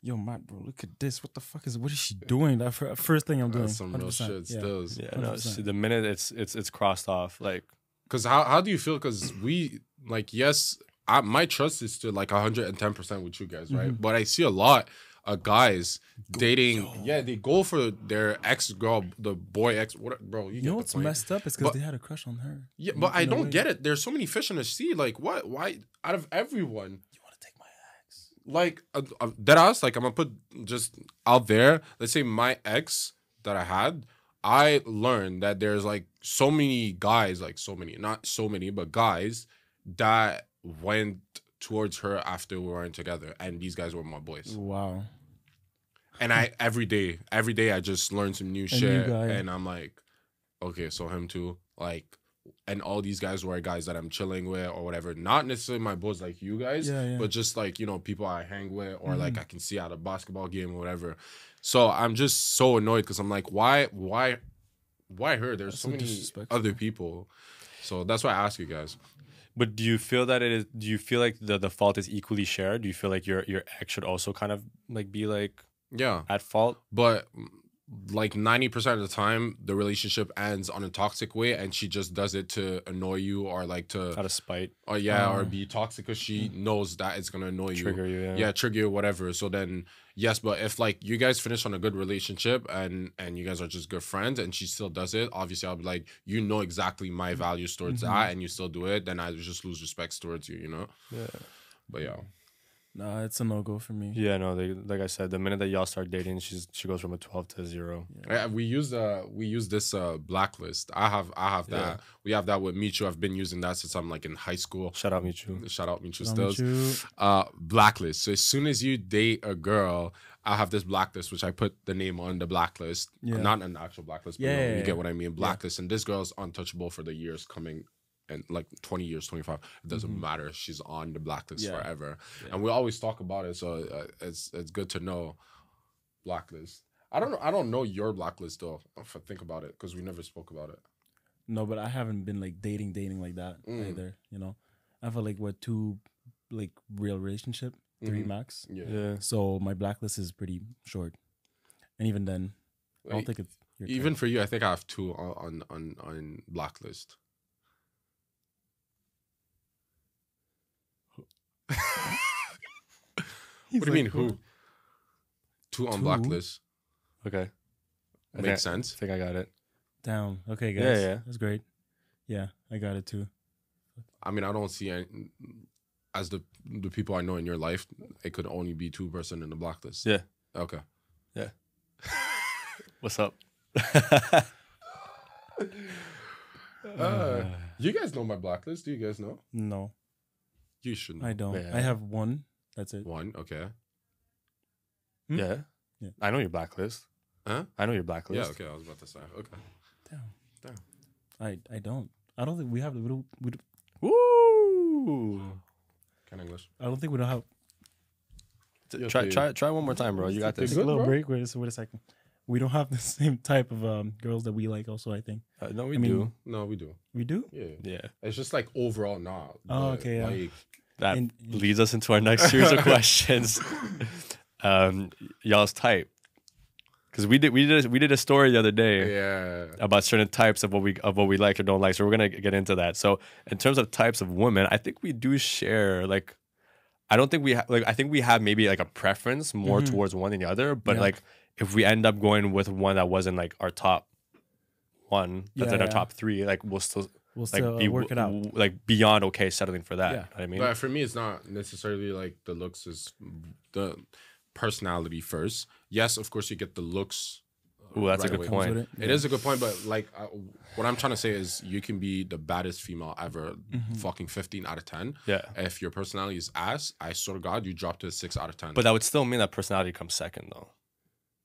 yo, Matt, bro, look at this. What the fuck is? What is she doing? That first thing I'm doing. That's some real 100%, shit yeah. still. Yeah, no, see, the minute it's it's it's crossed off, like Because how, how do you feel? Because we, like, yes, I, my trust is to like 110% with you guys, right? Mm-hmm. But I see a lot of guys dating. Yeah, they go for their ex girl, the boy ex. What, bro, you, You get know what's point. messed up? It's because they had a crush on her. Yeah, but I don't way. get it. There's so many fish in the sea. Like, what? Why? Out of everyone, You want to take my ex? like uh, uh, dead ass like i'm gonna put just out there let's say my ex that i had i learned that there's like so many guys like so many not so many but guys that went towards her after we weren't together and these guys were my boys Wow. and i every day every day i just learn some new shit and i'm like okay so him too like and all these guys were guys that i'm chilling with or whatever not necessarily my boys like you guys Yeah, yeah. but just like you know people i hang with or like Mhm. i can see at a basketball game or whatever so i'm just so annoyed because i'm like why why why her there's That's so so many other people so that's why i ask you guys But do you feel that it is? Do you feel like the, the fault is equally shared? Do you feel like your your ex should also kind of like be like yeah at fault? but mm, like 90% of the time the relationship ends on a toxic way and she just does it to annoy you or like to Out of spite, or yeah or Uh, be toxic because she knows that it's gonna annoy you trigger you? Yeah. yeah trigger you whatever so then yes but if like you guys finish on a good relationship and and you guys are just good friends and she still does it obviously i'll be like you know exactly my values towards Mhm. that and you still do it then i just lose respect towards you you know Yeah. but yeah Nah, it's a no go for me. Yeah, no, they, like I said, the minute that y'all start dating, she's she goes from a twelve to a zero. Yeah, we use uh we use this uh blacklist. I have I have that. Yeah. We have that with Michu. I've been using that since I'm like in high school. Shout out Michu. Shout out Michu Don't Stills. you- Uh blacklist. So as soon as you date a girl, I have this blacklist which I put the name on the blacklist. Yeah. Not an actual blacklist, but you, know, Yeah, you yeah, get what I mean. Blacklist. And this girl's untouchable for the years coming and like 20 years 25 it doesn't Mhm. matter she's on the blacklist Yeah. forever and we always talk about it so uh, it's it's good to know blacklist i don't know i don't know your blacklist though if i think about it because we never spoke about it No, but I haven't been like dating, dating like that Mm. either. You know, I've had like what two, like real relationship, 3 Mhm. max. yeah, Yeah. So my blacklist is pretty short, and even then, I don't think it's your even type. for you i think i have two on on on, on blacklist what do you mean who two on Two? blacklist Okay. I makes think, sense I think I got it. Down. Okay, guys. Yeah, yeah. That's great. Yeah, I got it too. I mean, I don't see any, as the the people I know in your life, it could only be two person in the blacklist. Yeah. Okay. Yeah. What's up? Uh, you guys know my blacklist? Do you guys know? No, You should know. I don't. Yeah. I have one. That's it. One. Okay. Hmm? yeah. Yeah. I know your blacklist. Huh? I know your blacklist. Yeah. Okay. I was about to say. Okay. Damn. Damn. I I don't. I don't think we have. the little. we don't, Woo! Can English? I don't think we don't have. Yeah, Try, please. try, try one more time, bro. You got this. a Take a little bro. break. Wait, wait a second. We don't have the same type of um, girls that we like. Also, I think Uh, no, we I mean- do. No, we do. we do. Yeah. Yeah. It's just like overall not. Oh, but, okay, yeah. Like, That In- in- leads us into our next series of questions. um, y'all's type, because we did we did a, we did a story the other day yeah. about certain types of what we of what we like or don't like. So we're gonna get into that. So in terms of types of women, I think we do share like. I don't think we have like. I think we have maybe like a preference more Mhm. towards one than the other. But Yeah. like, if we end up going with one that wasn't like our top one, that's Yeah, in our yeah. top three, like we'll still We'll like still uh, be work it out. w- like beyond okay settling for that. Yeah. You know what I mean, But for me, it's not necessarily like the looks is the personality first. Yes, of course, you get the looks. Oh, Ooh, that's a good away. Point. with it. It is a good point, but like I, what I'm trying to say is you can be the baddest female ever, Mhm. fucking 15 out of 10. yeah. If your personality is ass, I swear to God, you drop to a 6 out of 10. But that would still mean that personality comes second, though.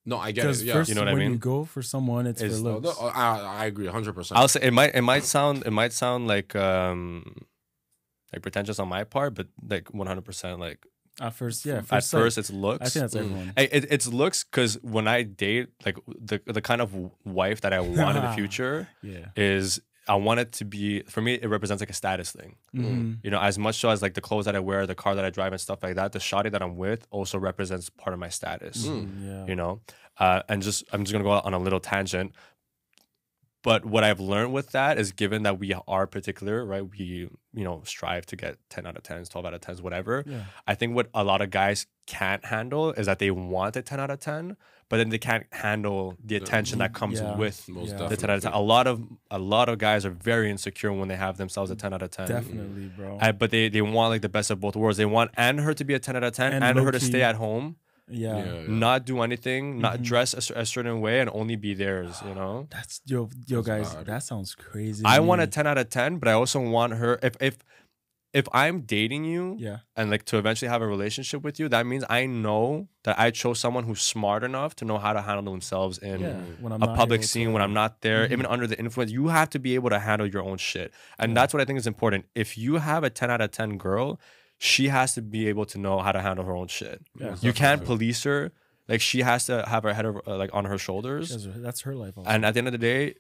No, I get it. Yeah. first, You know what I when mean? you go for someone, it's Is- for No, looks. no, I, I agree 100%. I'll say it might it might sound it might sound like um like pretentious on my part, but like one hundred percent like At first, yeah. at First, sight, first it's looks. I think that's Mm. everyone. Hey, it, it's looks because when I date, like the the kind of wife that I want in the future Yeah. is I want it to be for me. It represents like a status thing. Mhm. You know, as much so as like the clothes that I wear, the car that I drive, and stuff like that. The shawty that I'm with also represents part of my status. Mm. Yeah. you know uh, and just i'm just gonna go out on a little tangent but what i've learned with that is given that we are particular right we you know strive to get 10 out of 10s 12 out of 10s whatever Yeah. i think what a lot of guys can't handle is that they want a 10 out of 10 but then they can't handle the attention that comes Yeah. with Most Yeah. the 10 out of 10 a lot of a lot of guys are very insecure when they have themselves a 10 out of 10 Definitely, bro. I, but they, they want like the best of both worlds. They want and her to be a 10 out of 10 and, And her to stay at home yeah. Yeah, yeah. not do anything, not Mhm. dress a, a certain way, and only be theirs. You know, That's yo, yo, That's guys. bad. That sounds crazy. I want a ten out of ten, but I also want her. If if if I'm dating you Yeah. and like to eventually have a relationship with you, that means I know that I chose someone who's smart enough to know how to handle themselves in Yeah. A public scene when I'm not there, Mhm. even under the influence. You have to be able to handle your own shit, and Yeah. that's what I think is important. If you have a ten out of ten girl, she has to be able to know how to handle her own shit. Yeah. You can't police her. Like she has to have her head of, uh, like on her shoulders. That's her- That's her life. Also. And at the end of the day,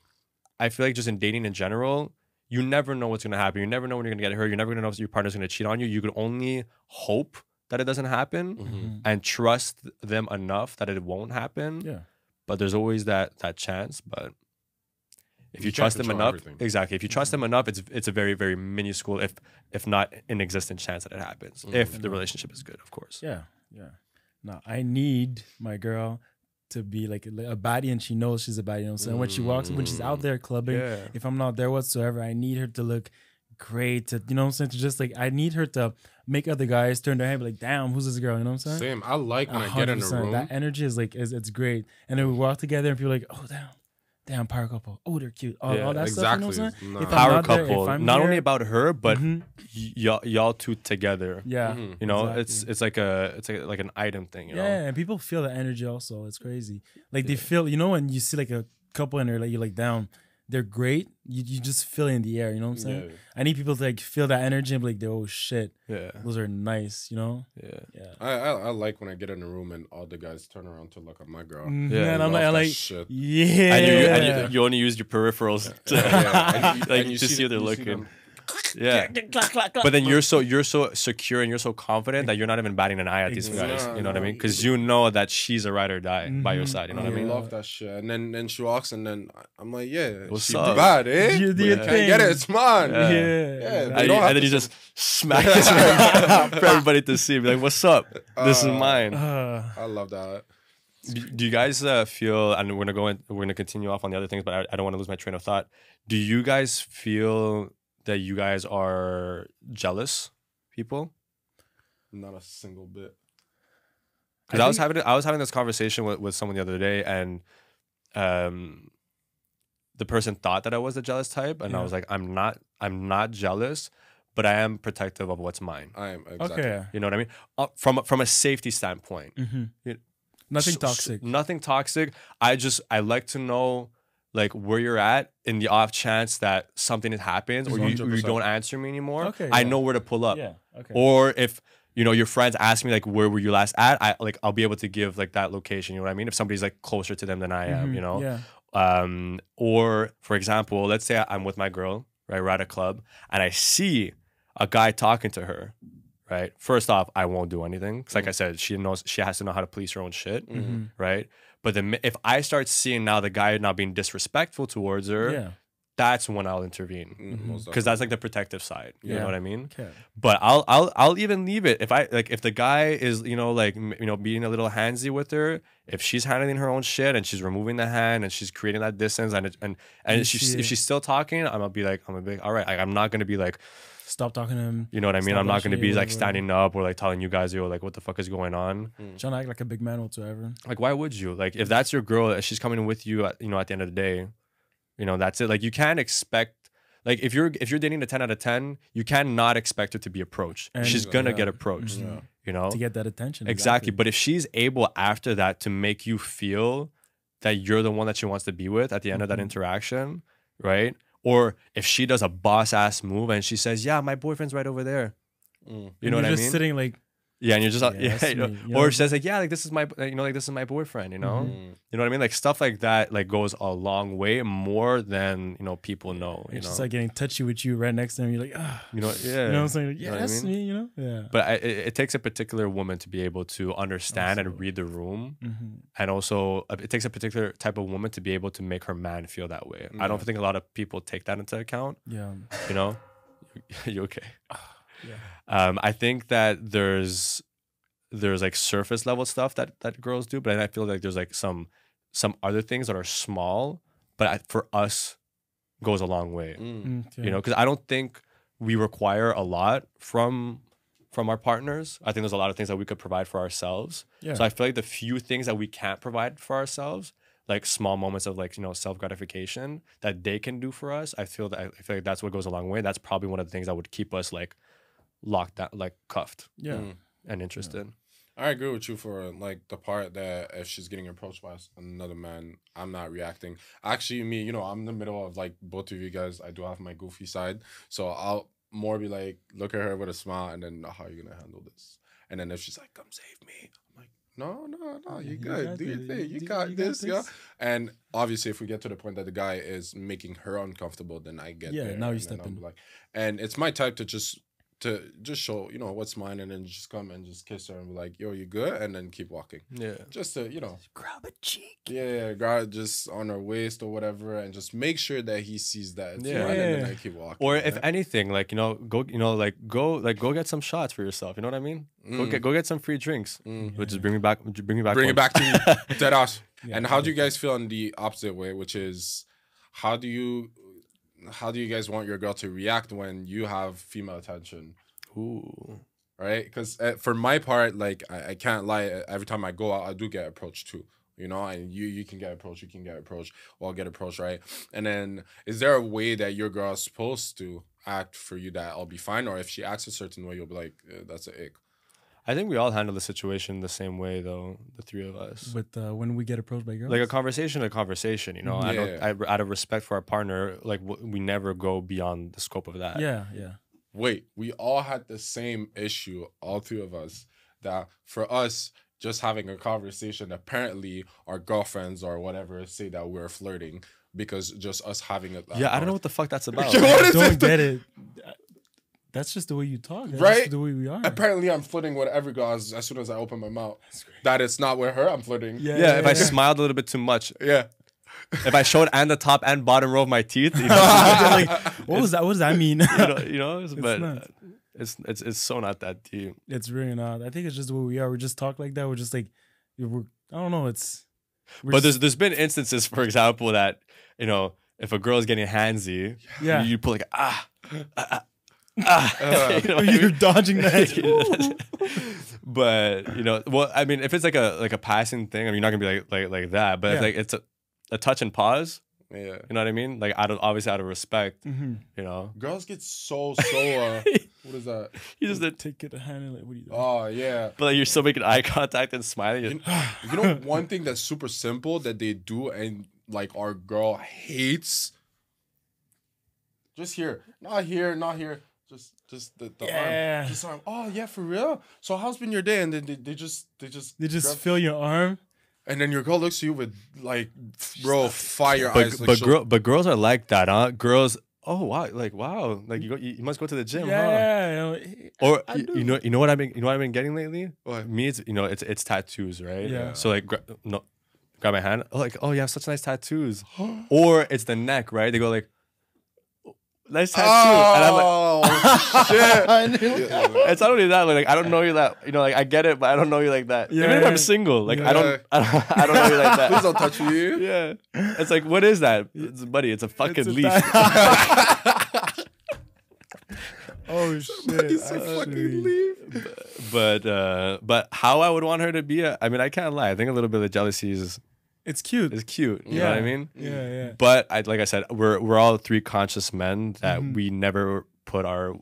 I feel like just in dating in general, you never know what's gonna happen. You never know when you're gonna get hurt. You're never gonna know if your partner's gonna cheat on you. You can only hope that it doesn't happen Mhm. Mhm. and trust them enough that it won't happen. Yeah. But there's always that that chance. But if you, You trust them enough, everything. exactly. If you trust them enough, it's it's a very very minuscule, if if not inexistent chance that it happens. If the relationship is good, of course. Yeah. Yeah. No, I need my girl to be like a, a baddie and she knows she's a baddie. You know I'm saying? When she walks, when she's out mm. there clubbing, Yeah. if I'm not there whatsoever, I need her to look great to you know what I'm saying to just like I need her to make other guys turn their head be like damn who's this girl you know what I'm saying Same. I like when I get in a room. that energy is like is it's great and then we walk together and people are like oh damn damn power couple oh they're cute all, Yeah, all that stuff you know what I'm exactly. saying Nah. If I'm Power not there, if couple, I'm not only about her, but Mhm. y- y'all y'all two together. yeah Mhm. You know, Exactly. it's it's like a it's like, like an item thing. You know, Yeah, and people feel the energy also. It's crazy. Like they feel, you know, when you see like a couple and they're like you're like down, they're great. You you just feel it in the air. You know what I'm saying? Yeah. I need people to like feel that energy and be like, oh shit, yeah, those are nice. You know? yeah. Yeah. I, I I like when I get in a room and all the guys turn around to look at my girl. Mhm. Yeah, and I'm like, I'm like, shit. yeah. And you, and you you only use your peripherals to, Yeah, and you- like and you to see, see how they're them- see looking. Them. Yeah. Clack, clack, clack. But then you're so you're so secure and you're so confident that you're not even batting an eye at these guys. You know what I mean? Because you know that she's a ride or die by your Mhm. side. You know I what I mean? love that shit. And then then she walks and then I'm like, yeah, What's she up? bad, eh? You do You your can't get it. It's mine. Yeah. yeah. Yeah, And, you, and then you just smack this for everybody to see. Be like, "What's up? This is Uh, mine." Uh, I love that. Do, do you guys uh, feel? And we're gonna go. In, we're gonna continue off on the other things, but I, I don't want to lose my train of thought. Do you guys feel that you guys are jealous people? Not a single bit. Because I I, was having I was having this conversation with, with someone the other day, and um, the person thought that I was the jealous type, and I was like, I'm not. I'm not jealous, but I am protective of what's mine. I am exactly. okay. You know what I mean? Uh, from from a safety standpoint, hmm You- Nothing S- s- toxic. nothing toxic. I just I like to know like where you're at in the off chance that something happens or you, you don't answer me anymore. Okay, I yeah. know where to pull up. Yeah. Okay. Or if you know your friends ask me like where were you last at, I like I'll be able to give like that location. You know what I mean? If somebody's like closer to them than I am, Mhm. you know. Yeah. Um, or for example, let's say I'm with my girl, right? We're at a club, and I see a guy talking to her. Right. First off, I won't do anything because like I said, she knows she has to know how to police her own shit. Mhm. Right. But then if I start seeing now the guy not being disrespectful towards her, Yeah. that's when I'll intervene. Mm, most Because that's like the protective side. You Yeah. know what I mean? Okay. But I'll I'll I'll even leave it if I like if the guy is you know like you know being a little handsy with her. If she's handling her own shit and she's removing the hand and she's creating that distance and it, and and You if she's if she's still talking, I'm gonna be like I'm gonna be like, all right. Like, I'm not gonna be like Stop talking to him. you know what I mean. I'm not gonna be like standing up or like telling you guys yo like what the fuck is going on. Trying to act like a big man whatsoever. Like why would you like if that's your girl uh, she's coming with you at, you know at the end of the day, you know that's it. Like you can't expect. Like if you're if you're dating a ten out of ten, you cannot expect her to be approached. And- She's gonna yeah. get approached. Mhm. You know, To get that attention. Exactly. But if she's able after that to make you feel that you're the one that she wants to be with at the end of that Mhm. interaction, right? Or if she does a boss ass move and she says, "Yeah, my boyfriend's right over there," Mm. you know what I just mean? sitting like, yeah, and you're just Yeah, yeah, you know? you or know? she says like, "Yeah, like this is my, you know, like this is my boyfriend," you know, Mm. you know what I mean? Like stuff like that, like goes a long way more than you know people know. You it's know, just like getting touchy with you right next to him. You're like, ah. you know, yeah. You know what I'm saying? Like, You yeah, know what I mean? me, you know? Yeah. But I, it, it takes a particular woman to be able to understand and read the room Mhm. and also uh, it takes a particular type of woman to be able to make her man feel that way. I don't think a lot of people take that into account. Yeah. You know, you okay? Yeah. Um, I think that there's there's like surface level stuff that that girls do, but then I feel like there's like some some other things that are small, but I, for us goes a long way. Mm. Okay. You know, because I don't think we require a lot from from our partners. I think there's a lot of things that we could provide for ourselves. Yeah. So I feel like the few things that we can't provide for ourselves, like small moments of like you know self gratification that they can do for us, I feel that I feel like that's what goes a long way. That's probably one of the things that would keep us like locked down, like cuffed yeah. Mm. and interested. I agree with you for like the part that if she's getting approached by another man, I'm not reacting. Actually, me, you know, I'm in the middle of like both of you guys. I do have my goofy side, so I'll more be like, look at her with a smile, and then how are you gonna handle this? And then if she's like, come save me, I'm like, no, no, no, you You good, got do your this. thing, you You- got you got this, yeah. And obviously, if we get to the point that the guy is making her uncomfortable, then I get Yeah, there, now you step in. be like, and it's my type to just to just show you know what's mine, and then just come and just kiss her and be like, yo, you good, and then keep walking Yeah. just to you know Grab a cheek. yeah, yeah grab just on her waist or whatever and just make sure that he sees that it's Yeah. fine, and then I keep walking Or if yeah? anything, like you know, go you know, like go like go get some shots for yourself. You know what I mean? Go Mm. get go get some free drinks. Mm. Which is bring me back. Bring me back. bring it back to me dead ass Yeah, and how do you guys feel on the opposite way which is how do you how do you guys want your girl to react when you have female attention? Ooh. right? Because uh, for my part, like I, I can't lie. uh, Every time I go out, I do get approached too. You know, and you you can get approached, you can get approached, or I'll get approached, right? And then, is there a way that your girl is supposed to act for you that I'll be fine, or if she acts a certain way, you'll be like, "Uh, that's a ick. I think we all handle the situation the same way, though. The three of us. With uh, when we get approached by girls, like a conversation, a conversation. You know, I don't. I, out of respect for our partner, like w- we never go beyond the scope of that. yeah, yeah. Wait, we all had the same issue, all three of us. That for us, just having a conversation, apparently our girlfriends or whatever say that we're flirting because just us having it. Yeah, I don't know what the fuck that's about. What I is don't this? get it. That's just the way you talk. That's Right? just the way we are. Apparently, I'm flirting with every girl as, as soon as I open my mouth. That it's not with her I'm flirting. Yeah, yeah, if I smiled a little bit too much, Yeah. if I showed and the top and bottom row of my teeth, you know, like, what was that? What does that mean? you know, you know it's- but not. it's it's it's so not that deep. it's really not. I think it's just the way we are. We just talk like that. We're just like, we're. I don't know. It's. we're But there's there's been instances, for example, that you know if a girl is getting handsy, Yeah. you, you put like ah. ah, ah, ah. you know you're mean? dodging that. but you know, well, I mean, if it's like a like a passing thing, I mean, you're not gonna be like like like that. But if Yeah. like it's a, a touch and pause, Yeah. you know what I mean? Like out of obviously out of respect, hmm you know. Girls get so, so, uh, what is that? You just Take it to hand and like, what are you doing? Oh, yeah. but like you're still making eye contact and smiling. You, you know, one thing that's super simple that they do and like our girl hates? Just here. Not here, not here. Just just the, the Yeah. arm. Just arm. Oh yeah, for real? So how's been your day? And then they, they just they just They just grab- feel your arm. and then your girl looks at you with like bro, fire but eyes. Like but girl but girls are like that, huh? Girls, oh wow, like wow, like you go, you, you must go to the gym, huh? Yeah. you know, Or I you, you know you know what I've been you know what I've been getting lately? What? Me, it's you know it's it's tattoos, right? Yeah. So like gra- no, grab my hand. Oh, like oh you have such nice tattoos. or it's the neck, right? They go like nice tattoo, and I'm like. Oh shit! It's not only that, like I don't know you that you know, like I get it, but I don't know you like that. Yeah, Even if. I'm single, like I don't, I don't, I don't know you like that. Please don't touch you. Yeah, it's like what is that, it's, buddy? It's a fucking It's a leaf. oh shit! It's a fucking leaf. but uh, but how I would want her to be, uh, I mean, I can't lie. I think a little bit of jealousy is It's cute. It's cute. You know what I mean? yeah, yeah. But I like I said, we're we're all three conscious men that Mhm. we never put our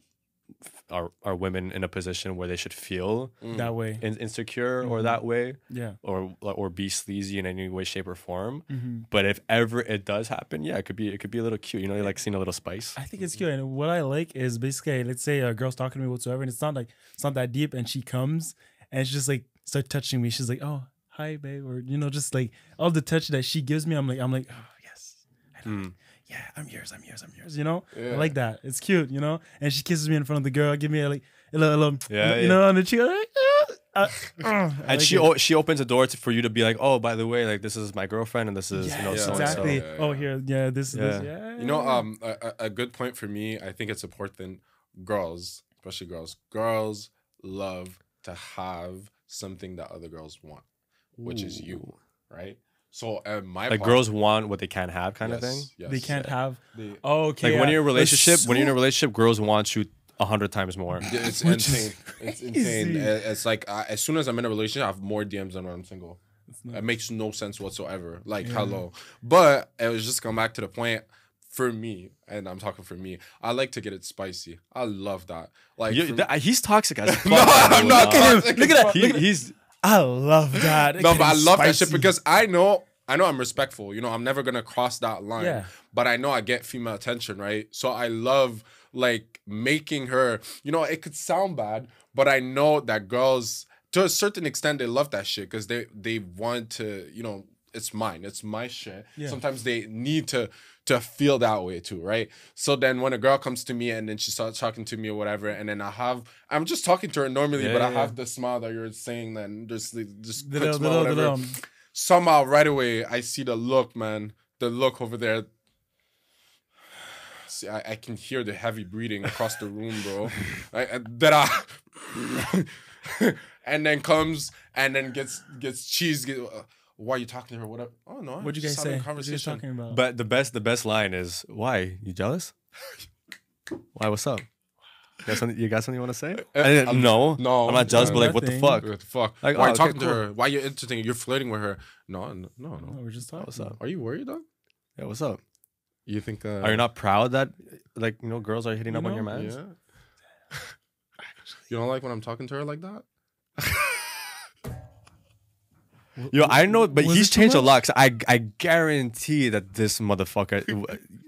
our our women in a position where they should feel That way. in, insecure or Mhm. that way Yeah. or or be sleazy in any way, shape, or form. hmm But if ever it does happen, yeah, it could be it could be a little cute. You know, you like seeing a little spice. I think it's cute. And what I like is basically, let's say a girl's talking to me whatsoever, and it's not like it's not that deep, and she comes and she just like start touching me. She's like, "Oh, hi, babe," or you know, just like all the touch that she gives me. I'm like, I'm like, oh yes, I love it. Yeah, I'm yours. I'm yours. I'm yours. You know, Yeah. I like that. It's cute. You know, and she kisses me in front of the girl, give me a like a little, a little Yeah, you yeah. know, on the cheek. Like, "Ah, ah, ah." And like she o- she opens the door to, for you to be like, oh, by the way, like this is my girlfriend and this is you know Yes, so exactly. Yeah, Oh, here, yeah, this, this, Yeah. yeah. You know, um, a, a a good point for me. I think it's important. Girls, especially girls, girls love to have something that other girls want, which is you, right? So, uh, my Like part- girls want what they can't have, kind of thing. Yes. they can't have. They- Oh, okay. Like when you're in a But relationship, when you're in a relationship, girls want you a hundred times more. it's Which is insane. It's insane. crazy. It's like uh, as soon as I'm in a relationship, I have more DMs than when I'm single. It's not- It makes no sense whatsoever. Like, Yeah. hello. But it was just come back to the point. For me, and I'm talking for me, I like to get it spicy. I love that. Like, You- for- that- he's toxic as fuck. no, I'm not. Look at him. toxic Look at fuck. He, he's I love that. No, but I love that shit because I know I know I'm respectful. You know, I'm never gonna cross that line. Yeah. But I know I get female attention, right? So I love like making her. You know, it could sound bad, but I know that girls, to a certain extent, they love that shit because they they want to. You know, it's mine. It's my shit. Yeah. Sometimes they need to to feel that way too, right? So then when a girl comes to me and then she starts talking to me or whatever, and then I have I'm just talking to her normally, Yeah, but I yeah, have the smile that you're saying, then just just quick little, smile, little, whatever little, somehow right away I see the look, man. The look over there. See, I, I can hear the heavy breathing across the room, bro. I, I- that I, and then comes and then gets gets cheese. Get, uh, why are you talking to her? Whatever. Oh no. What'd you guys having say? a What you Conversation. talking about? But the best the best line is why you jealous? why? What's up? You got something you, got something you want to say? Uh, I didn't- I'm- no, no, I'm not jealous. no, but like, what the fuck? What the fuck? Like, why are oh, you okay, talking to cool. her? Why are you entertaining? You're flirting with her. No, no, no. no, no. we're just talking. What's up? Are you worried, though? Yeah, what's up? You think? Uh, Are you not proud that like you know girls are hitting You up on your man? Yeah. you don't like when I'm talking to her like that? Yo, I know, but Was he's it too changed a lot. lot. 'cause I I guarantee that this motherfucker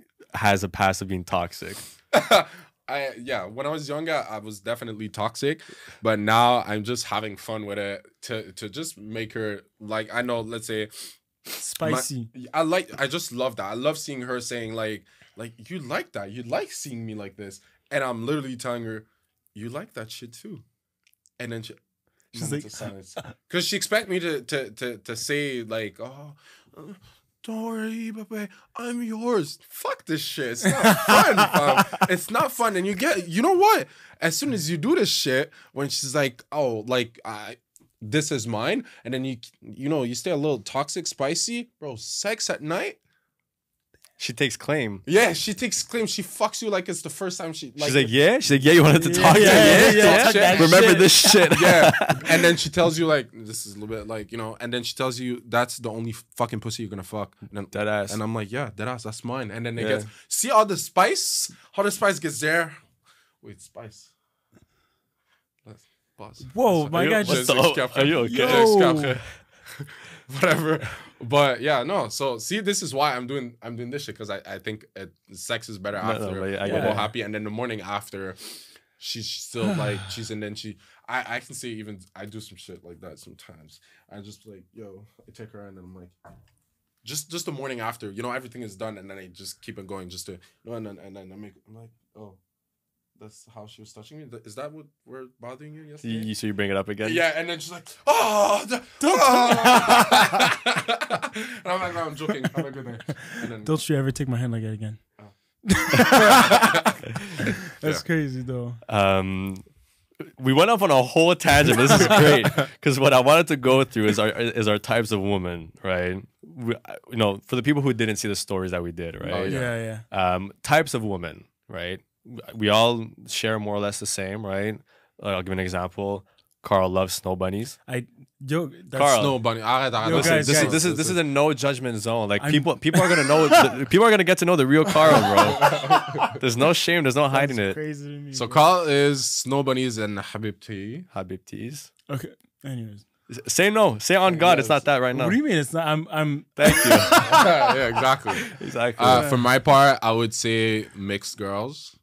has a past of being toxic. I yeah, when I was younger, I was definitely toxic, but now I'm just having fun with it to to just make her like I know. Let's say my- Spicy. I like. I just love that. I love seeing her saying like like you like that. You like seeing me like this, and I'm literally telling her you like that shit too, and then she. She's like- because she expect me to to to to say like, oh, don't worry, baby, I'm yours. Fuck this shit. It's not fun, fam. It's not fun. And you get, you know what? As soon as you do this shit, when she's like, oh, like I, this is mine, and then you, you know, you stay a little toxic, spicy, bro. Sex at night. She takes claim. Yeah, she takes claim. She fucks you like it's the first time she. Like, She's like, yeah. She's like, yeah. You wanted to Yeah, talk? yeah, Yeah, yeah, yeah. talk Remember shit. this shit? yeah. And then she tells you like this is a little bit like you know, and then she tells you that's the only fucking pussy you're gonna fuck. And, then, Dead ass. and I'm like, yeah, that ass, that's mine. And then it Yeah. gets see all the spice, how the spice gets there. Wait, spice. Let's pause. Whoa, my guy just. the- Are you okay? Yo. Whatever. But yeah, no. So see, this is why I'm doing I'm doing this shit because I, I think it, sex is better No, no, after but yeah, I we're get all happy, and then the morning after, she's still like she's and then she I I can see even I do some shit like that sometimes. I just like yo, I take her and I'm like. Just, just the morning after, you know, everything is done, and then I just keep it going, just to, you know, and then, and then I make, I'm like, oh, that's how she was touching me. Is that what were bothering you yesterday? You, so you bring it up again? Yeah, and then she's like, "Oh, the, ah." and I'm like, "No, I'm joking. Have a good day." Then, Don't you ever take my hand like that again. That's crazy though. Um, we went off on a whole tangent. This is great because what I wanted to go through is our is our types of women, right? We, you know, for the people who didn't see the stories that we did, right? Oh, Yeah, yeah. um, types of women, right? We all share more or less the same, right? Uh, I'll give an example. Kharl loves snow bunnies. I yo. That's, Kharl. Snow bunny. Arrête, arrête. Yo, Listen, guys, this, guys. is, this is this is a no judgment zone. Like I'm- people people are gonna know the, people are gonna get to know the real Kharl, bro. there's no shame. There's no hiding That's it. Crazy to me. So bro. Kharl is snow bunnies and Habibti. Habibtis. Okay. Anyways, Say no. Say on God. It's not that right now. what do you mean? It's not. I'm. I'm. Thank you. yeah, exactly. exactly. Uh, for my part, I would say mixed girls,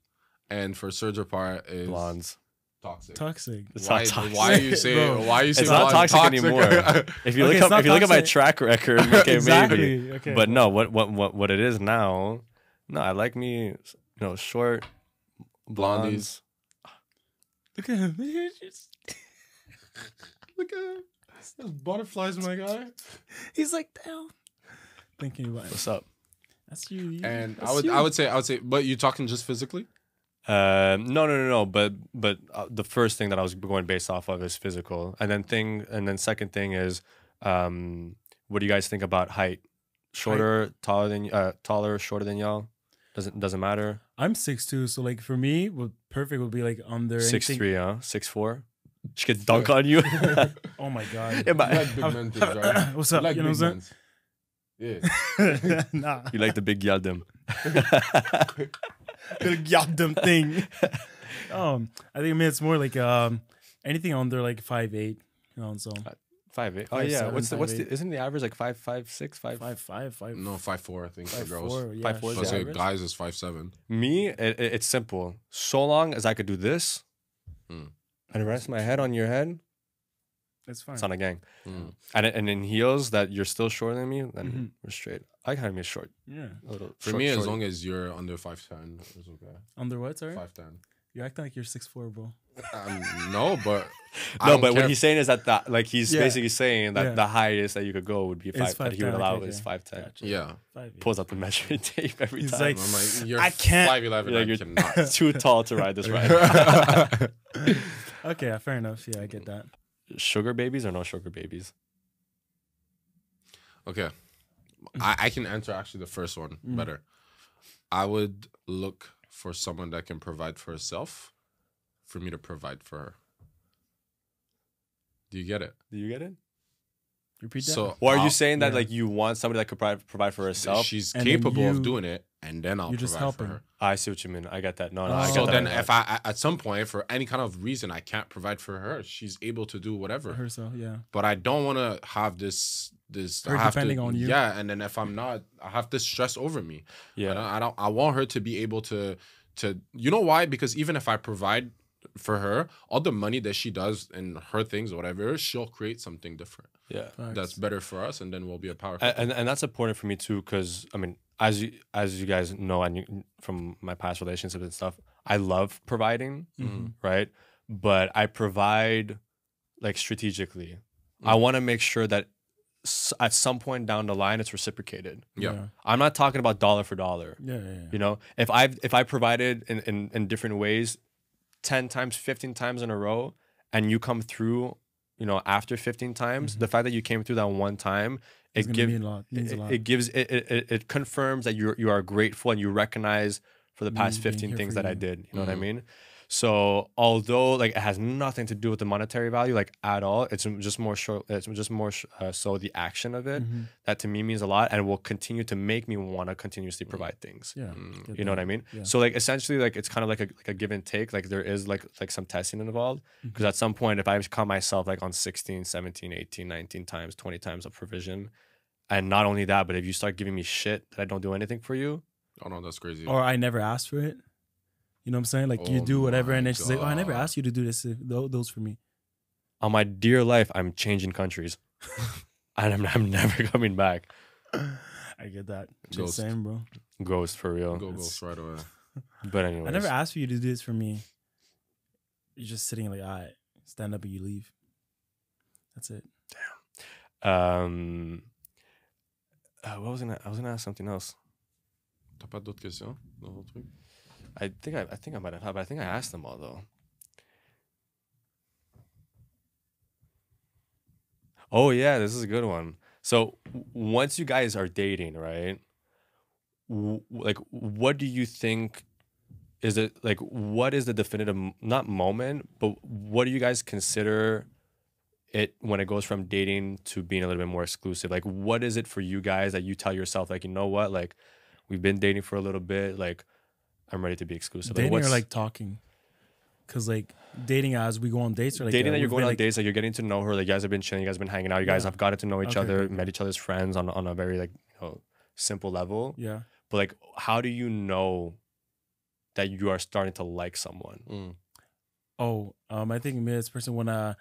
and for Sergio part is Blondes. toxic. Toxic. It's why, not toxic. why you say Bro, why you say It's not blonde toxic, anymore. If you Okay, look it's up, not if you look at my track record, okay, exactly. maybe. Okay. But no, what what what what it is now? No, I like me, you know, short blondes. Blondies. look at him. He's just- Look at there's butterflies, my guy. He's like down. Thinking about. What's up? That's you. you And I would you. I would say I would say, but you talking just physically? Um, no, no, no, no. But but uh, the first thing that I was going based off of is physical, and then thing, and then second thing is, um, what do you guys think about height? Shorter, taller than uh, taller, shorter than y'all? Doesn't doesn't matter. I'm six two, so like for me, what perfect would be like under Six anything- three, huh? Six four. She could dunk on you. Oh my god. Yeah, but- like big men things, right? What's up? like you know big what I'm men's. Yeah. nah. you like the big yaldem. the goddamn thing. um, I think I mean it's more like um anything under like five eight. You know, so Five eight. Oh Five, yeah. seven, what's the what's five, the isn't the average like five five six five? five five five No, five four, I think five for girls. four. Yeah, Five four is I the average? guys is five seven. Me, it, it- it's simple. So long as I could do this, Mm. and rest my head on your head, That's fine. it's not a gang. Mm. And and in heels that you're still shorter than me, then Mhm. we're straight. I kind of be short. Yeah. A little For short, me, as long as you're under five ten, it's okay. Under what? Sorry. Five ten. You're acting like you're six four, bro. Um, no, but no, don't but what he's saying is that the, like he's Yeah. basically saying that Yeah. the highest that you could go would be It's five. That he would allow okay, is okay. five ten. Gotcha. yeah. Five. eight. Pulls out the measuring tape every He's time. like, I'm like, you're I can't- five eleven. You're I like, you're too tall to ride this ride. Okay, fair enough. Yeah, I get that. Sugar babies or no sugar babies? Okay. Mm. I, I can answer actually the first one mm. better. I would look for someone that can provide for herself for me to provide for her. Do you get it? Do you get it? Repeat that. So Or are you saying that yeah. like you want somebody that could provide provide for herself? she's And capable you- of doing it, and then I'll you're just provide for helping. her. I see what you mean. I get that. No, no, Oh. I get So that. then, a if I I- at some point for any kind of reason I can't provide for her, she's able to do whatever. herself, yeah. But I don't want to have this this Her I have depending to, on you. Yeah, and then if I'm not, I have this stress over me. I yeah, don't, I don't. I want her to be able to to. You know why? Because even if I provide for her, all the money that she does and her things or whatever, she'll create something different yeah. Facts. that's better for us, and then we'll be a power. A- couple. and and that's important for me too because i mean as you as you guys know and you, from my past relationships and stuff i love providing Mhm. right but i provide like strategically i want to make sure that at some point down the line it's reciprocated Yeah. yeah, i'm not talking about dollar for dollar yeah, yeah. yeah. you know if i've if i provided in, in in different ways 10 times 15 times in a row and you come through you know after 15 times the fact that you came through that one time It's it gonna gives a a it, lot. it gives it, it it- it confirms that you you are grateful and you recognize for the past Me 15 things that I did. You know what I Mhm. mean? So although like it has nothing to do with the monetary value like at all, it's just more short. It's just more sh- uh, so the action of it Mhm. that to me means a lot and will continue to make me want to continuously provide things. Yeah. Mm. get You know what. I mean? Yeah. So like essentially like it's kind of like a like a give and take. Like there is like like some testing involved Mm-hmm. because at some point if I caught myself like on 16, 17, 18, 19 times, 20 times of provision and not only that, but if you start giving me shit that I don't do anything for you, oh no, that's crazy. Or I never asked for it. You know what I'm saying? Like you Oh do whatever, and then she's like, "Oh, I never asked you to do this. uh, Those for me." on my dear life, I'm changing countries. and I'm, I'm never coming back. I get that. Just Ghost. saying, bro. Ghost for real. go go That's- right away. But anyway, I never asked for you to do this for me. You're just sitting like, "All right, stand up and you leave." That's it. Damn. Um, uh, what was I gonna? I was gonna ask something else. T'as pas d'autres questions dans ton truc? I think I, I think I might have. But I think I asked them all though. Oh yeah, this is a good one. So once you guys are dating, right? W- like, what do you think? Is it like what is the definitive not moment, but what do you guys consider it when it goes from dating to being a little bit more exclusive? Like, what is it for you guys that you tell yourself, like, you know what, like, we've been dating for a little bit, like, I'm ready to be exclusive. dating what's- or like talking, because like dating as we go on dates or like dating uh, that you're going been, on like, dates, like you're getting to know her, like you guys have been chilling, you guys have been hanging out, you guys Yeah. have gotten to know each Okay, other, okay, okay. met each other's friends on on a very like you know simple level. Yeah. But like, how do you know that you are starting to like someone? Mm. Oh, um, I think me as person when uh,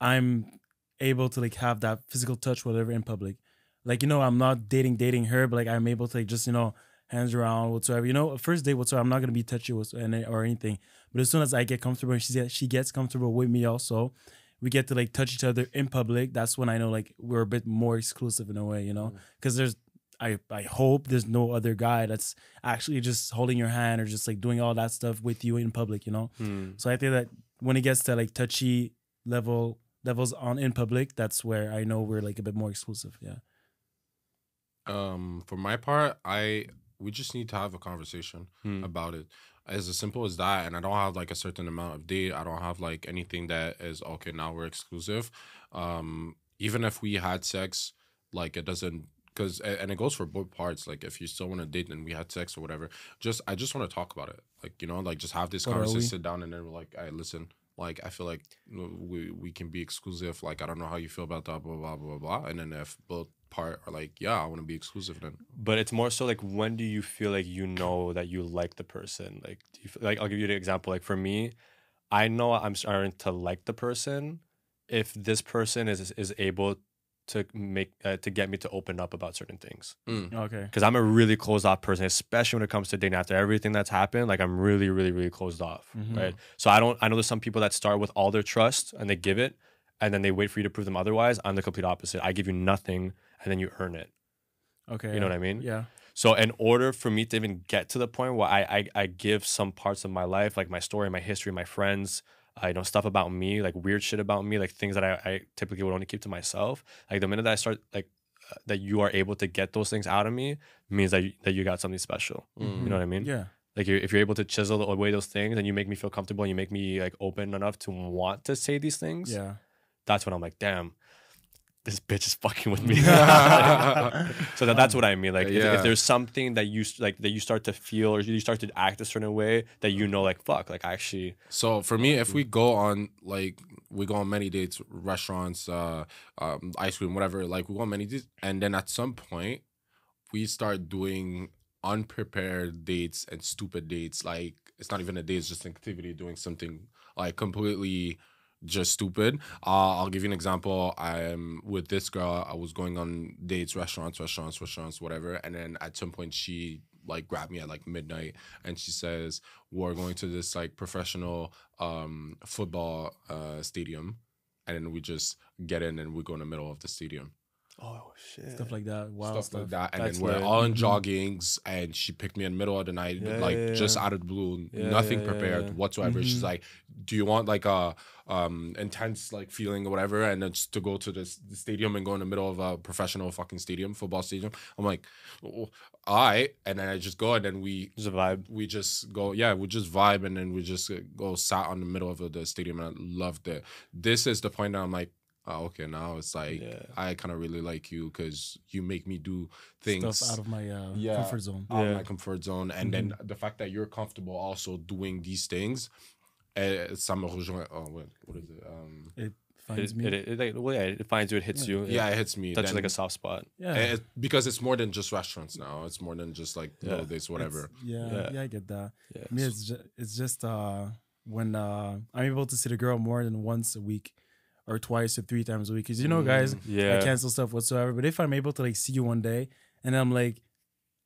I'm able to like have that physical touch, whatever, in public. Like you know, I'm not dating dating her, but like I'm able to like just you know hands around whatsoever. You know, first date whatsoever. I'm not gonna be touchy or anything. But as soon as I get comfortable and she she gets comfortable with me, also, we get to like touch each other in public. That's when I know like we're a bit more exclusive in a way. You know, because there's. I, I hope there's no other guy that's actually just holding your hand or just like doing all that stuff with you in public, you know? Hmm. So I think that when it gets to like touchy level levels on in public, that's where I know we're like a bit more exclusive. Yeah. Um, for my part, I we just need to have a conversation Hmm. about it. As simple as that, and I don't have like a certain amount of date. I don't have like anything that is okay. Now we're exclusive. Um, even if we had sex, like it doesn't because and it goes for both parts. Like if you still want to date and we had sex or whatever, just I just want to talk about it. Like you know, like just have this What conversation, sit down, and then we're like, I listen. Like I feel like we we can be exclusive. Like I don't know how you feel about that. blah Blah blah blah blah. And then if both part are like, yeah, I want to be exclusive. Then But it's more so like when do you feel like you know that you like the person? Like, do you feel, like I'll give you an example. Like for me, I know I'm starting to like the person if this person is is able to make uh, to get me to open up about certain things. Okay. because I'm a really closed off person, especially when it comes to dating. After everything that's happened, like I'm really, really, really closed off, Mhm. right? So I don't. I know there's some people that start with all their trust and they give it, and then they wait for you to prove them otherwise. I'm the complete opposite. I give you nothing, and then you earn it. Okay. You know what I mean? Yeah. So in order for me to even get to the point where I I, I give some parts of my life, like my story, my history, my friends, uh, you know, stuff about me, like weird shit about me, like things that I, I typically would only keep to myself. Like the minute that I start like that you are able to get those things out of me means that you, that you got something special. Mm. You know what I mean? Yeah. Like you're, if you're able to chisel away those things and you make me feel comfortable and you make me like open enough to want to say these things, Yeah. that's when I'm like, damn, this bitch is fucking with me. so that, that's what I mean. Like if, Yeah. if there's something that you like that you start to feel or you start to act a certain way that you know like fuck, like I actually So for me, if we go on like we go on many dates, restaurants, uh, um, ice cream, whatever, like we go on many dates, and then at some point we start doing unprepared dates and stupid dates. Like it's not even a date; it's just an activity, doing something like completely just stupid. Uh, I'll give you an example. I'm with this girl. I was going on dates, restaurants, restaurants, restaurants, whatever. And then at some point, she like grabbed me at like midnight, and she says, "We're going to this like professional um, football uh, stadium." And then we just get in and we go in the middle of the stadium. Oh shit. Stuff like that. Wow. stuff, Stuff, like that. And That's then we're lit. all in Mhm. joggings, and she picked me in the middle of the night, Yeah, like yeah, just out of the blue, Yeah, nothing yeah, yeah, prepared yeah. whatsoever. She's Mhm. like, "Do you want like a um intense like feeling or whatever?" And then just to go to this the stadium and go in the middle of a professional fucking stadium, football stadium. I'm like, oh, "I," and then I just go, and then we Just vibe. we just go, yeah, we just vibe, and then we just uh, go sat on the middle of the stadium, and I loved it. This is the point that I'm like. Oh, okay. Now it's like Yeah. I kind of really like you because you make me do things Stuff out of my uh, Yeah. comfort zone. out of Yeah. my comfort zone. And then the fact that you're comfortable also doing these things, uh, ça me rejoint. Oh, wait, what is it? Um, It finds It, me. it, it, like, well, yeah, it finds you, it hits you. yeah, it hits me. That's like a soft spot. yeah. it- because it's more than just restaurants now. It's more than just like Yeah. little dates, whatever. Yeah, Yeah. yeah, I get that. Yeah. Me, it's just, it's just uh when uh I'm able to see the girl more than once a week, or twice or three times a week. Cause you know, guys, Mm, Yeah. I cancel stuff whatsoever. But if I'm able to like see you one day and I'm like,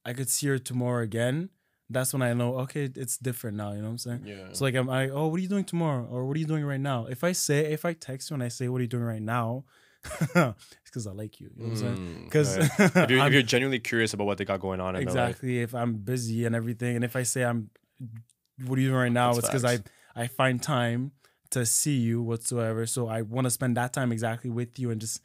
I could see her tomorrow again, that's when I know okay, it's different now. You know what I'm saying? Yeah. So like I'm like, oh, what are you doing tomorrow, or what are you doing right now? If I say, if I text you and I say, what are you doing right now? it's because I like you. You know what I'm saying? Mm, Because Right. if, you're, if you're genuinely curious about what they got going on in their life. exactly if I'm busy and everything, and if I say I'm, what are you doing right now? That's it's because I. I find time to see you whatsoever. So I want to spend that time exactly with you and just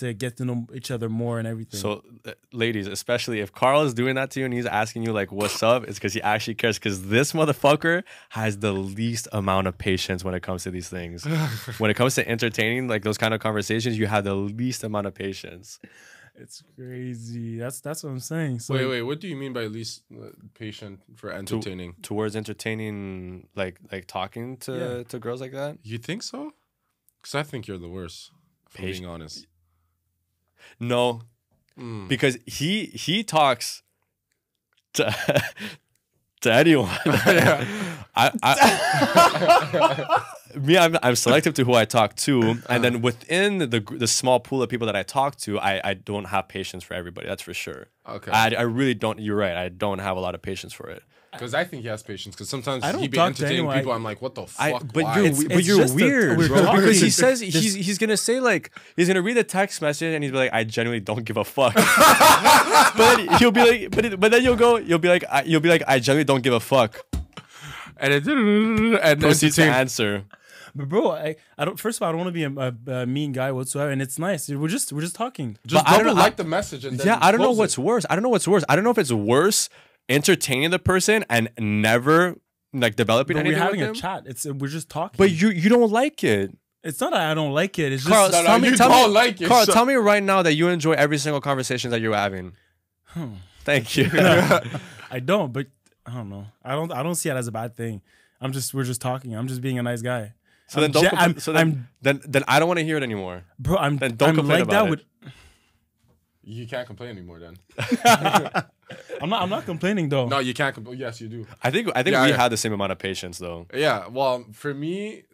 to get to know each other more and everything. So, uh, ladies, especially if Kharl is doing that to you and he's asking you like, "What's up?" It's because he actually cares. Because this motherfucker has the least amount of patience when it comes to these things. when it comes to entertaining like those kind of conversations, you have the least amount of patience. It's crazy. That's that's what I'm saying. So wait, wait. What do you mean by least uh, patient for entertaining? Towards entertaining, like like talking to Yeah. to girls like that. You think so? Because I think you're the worst. If I'm being honest. No, Mm. because he he talks to to anyone. I, I me, I'm, I'm selective to who I talk to, and uh-huh. then within the the small pool of people that I talk to, I, I don't have patience for everybody. That's for sure. Okay. I, I really don't. You're right. I don't have a lot of patience for it. Because I think he has patience. Because sometimes I don't he be talk to entertaining anyone. people. I'm like, what the fuck? I, but Why? you're It's- we- but it's you're just that weird, we're bro. talking. Because he says he's he's gonna say like he's gonna read the text message and he's be like, I genuinely don't give a fuck. but then he'll be like, but it, but then you'll go, you'll be like, I, you'll be like, I genuinely don't give a fuck. and it and Proceed to entertain- answer. But bro, I, I don't. First of all, I don't want to be a, a, a mean guy whatsoever, and it's nice. We're just we're just talking. Just But I don't double know- like the message and then Yeah, I don't know what's it. worse. I don't know what's worse. I don't know if it's worse entertaining the person and never like developing But we're having with a them. chat. It's we're just talking. But you you don't like it. it's not that I don't like it. It's just Kharl, No, no, tell me, you tell don't me, like it. Kharl, Shut- tell me right now that you enjoy every single conversation that you're having. Hmm. Thank you. I don't. But I don't know. I don't. I don't see it as a bad thing. I'm just we're just talking. I'm just being a nice guy. So I'm then don't. ge- compl- I'm, so then, I'm then then I don't want to hear it anymore. bro. I'm Then don't I'm complain like about that it. with. You can't complain anymore then. I'm not. I'm not complaining though. No, you can't complain. Yes, you do. I think I think Yeah, we yeah. have the same amount of patience though. Yeah. Well, for me,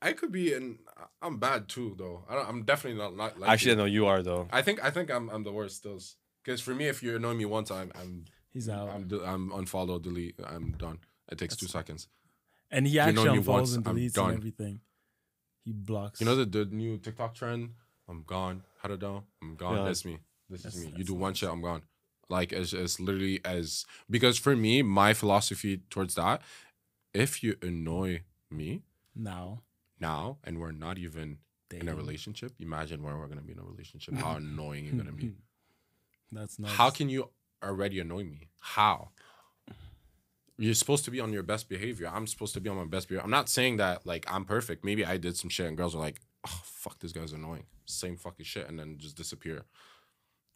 I could be in. I'm bad too, though. I don't, I'm definitely not, not like Actually, you. no, you are though. I think I think I'm I'm the worst still. Because for me, if you annoy me one time, I'm He's out. I'm I'm unfollow, delete. I'm done. It takes two seconds. And he you know actually me unfollows once, and deletes and everything. He blocks. You know the, the new TikTok trend? I'm gone. How it down. I'm gone. Yeah. That's me. This is me. You do one shit, I'm gone. Like it's, it's literally as because for me, my philosophy towards that, if you annoy me now. now and we're not even in a relationship, imagine where we're gonna be in a relationship. How annoying you're gonna be. That's nice. How can you already annoy me? How? You're supposed to be on your best behavior. I'm supposed to be on my best behavior. I'm not saying that like I'm perfect. Maybe I did some shit and girls are like, oh fuck, this guy's annoying. Same fucking shit and then just disappear.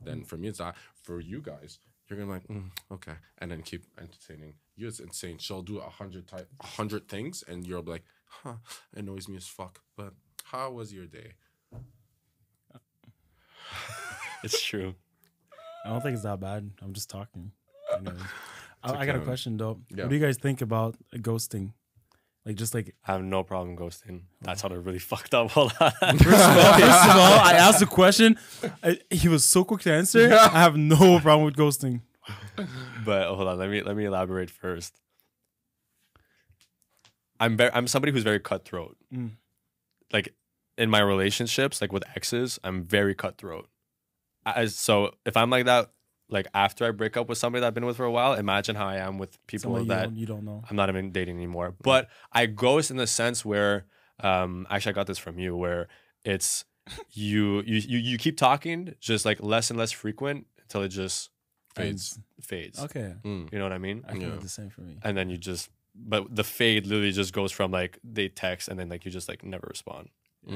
Then for me it's not. For you guys, you're gonna be like, mm, okay, and then keep entertaining. You it's insane. She'll do a hundred type, a hundred things, and you'll be like, huh, annoys me as fuck. But how was your day? It's true. I don't think it's that bad. I'm just talking. Anyways. I, I got a question though. Yeah. What do you guys think about ghosting? Like just like I have no problem ghosting. That sounded really fucked up. Hold on. first of all, first of all, I asked a question. I, he was so quick to answer. I have no problem with ghosting. but hold on, let me let me elaborate first. I'm very I'm somebody who's very cutthroat. Mm. Like in my relationships, like with exes, I'm very cutthroat. As so if I'm like that, like after I break up with somebody that I've been with for a while, imagine how I am with people Somebody you that don't, you don't know. I'm not even dating anymore. But I ghost in the sense where um actually I got this from you where it's you you you, you keep talking just like less and less frequent until it just Fades. fades. Okay, Mm. You know what I mean? I can Yeah. the same for me. And then you just but the fade literally just goes from like they text and then like you just like never respond. Mm.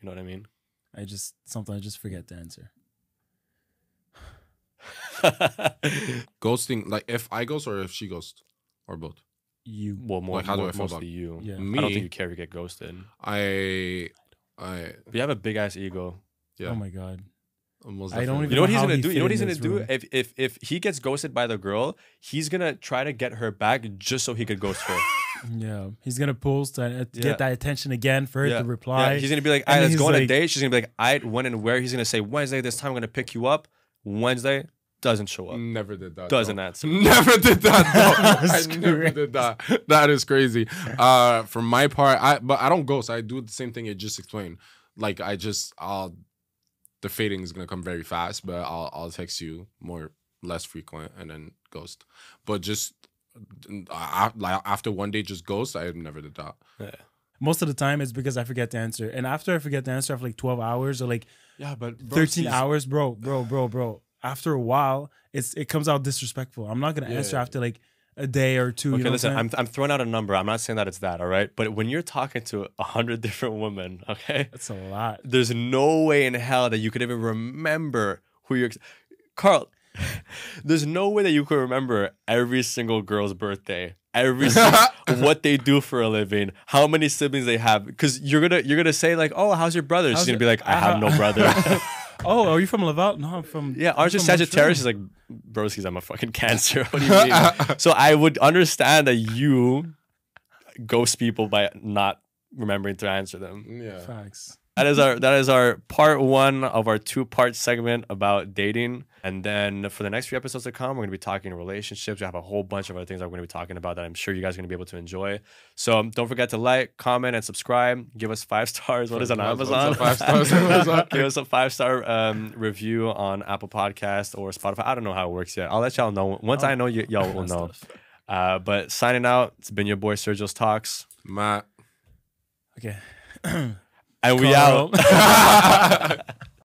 You know what I mean? I just sometimes I just forget to answer. Ghosting, like if I ghost or if she ghost, or both. You well, more, Like, how do I feel about- mostly you. Yeah. I don't think you care if you get ghosted. I, I, But you have a big ass ego. yeah. Oh my god. Almost I don't even You know what he's gonna he do? You know what he's gonna do? room. If if if he gets ghosted by the girl, he's gonna try to get her back just so he could ghost her. Yeah, he's gonna post and uh, Yeah. get that attention again for her Yeah. to reply. Yeah, he's gonna be like, And "All right, then let's go he's on a date." She's gonna be like, "I when and where?" He's gonna say Wednesday this time. I'm gonna pick you up. Wednesday doesn't show up. Never did that. Doesn't though. answer. Never did that. though. I That's never crazy. did that. That is crazy. Uh, for my part, I but I don't ghost. I do the same thing you just explained. Like I just, I'll the fading is gonna come very fast, but I'll I'll text you more less frequent and then ghost. But just uh, like after one day, just ghost. I never did that. Yeah. Most of the time, it's because I forget to answer, and after I forget to answer after like twelve hours or like Yeah, but thirteen hours, bro, bro, bro, bro. After a while, it's it comes out disrespectful. I'm not gonna Yeah, answer yeah. after like a day or two. Okay, you know listen, I'm, I'm throwing out a number. I'm not saying that it's that, all right? But when you're talking to a hundred different women, okay, That's a lot. there's no way in hell that you could even remember who you're. Kharl, there's no way that you could remember every single girl's birthday, every single, what they do for a living, how many siblings they have, because you're gonna you're gonna say like, oh, how's your brother? She's gonna be like, I have no uh-huh. brother. Oh, are you from Laval? No, I'm from. Yeah, aren't you I'm from Sagittarius? She's Montreal. like, broskies, I'm a fucking cancer. What do you mean? so I would understand that you ghost people by not remembering to answer them. Yeah. Facts. That is our that is our part one of our two part segment about dating. And then for the next few episodes to come, we're gonna be talking relationships. We have a whole bunch of other things that we're gonna be talking about that I'm sure you guys are gonna be able to enjoy. So um, don't forget to like, comment, and subscribe. Give us five stars. What is it on Amazon? five stars Amazon? Give us a five star um, review on Apple Podcast or Spotify. I don't know how it works yet. I'll let y'all know. Once I know, y- y'all will know. Uh, but signing out, it's been your boy Sergio's Talks. Matt. Okay. And we out.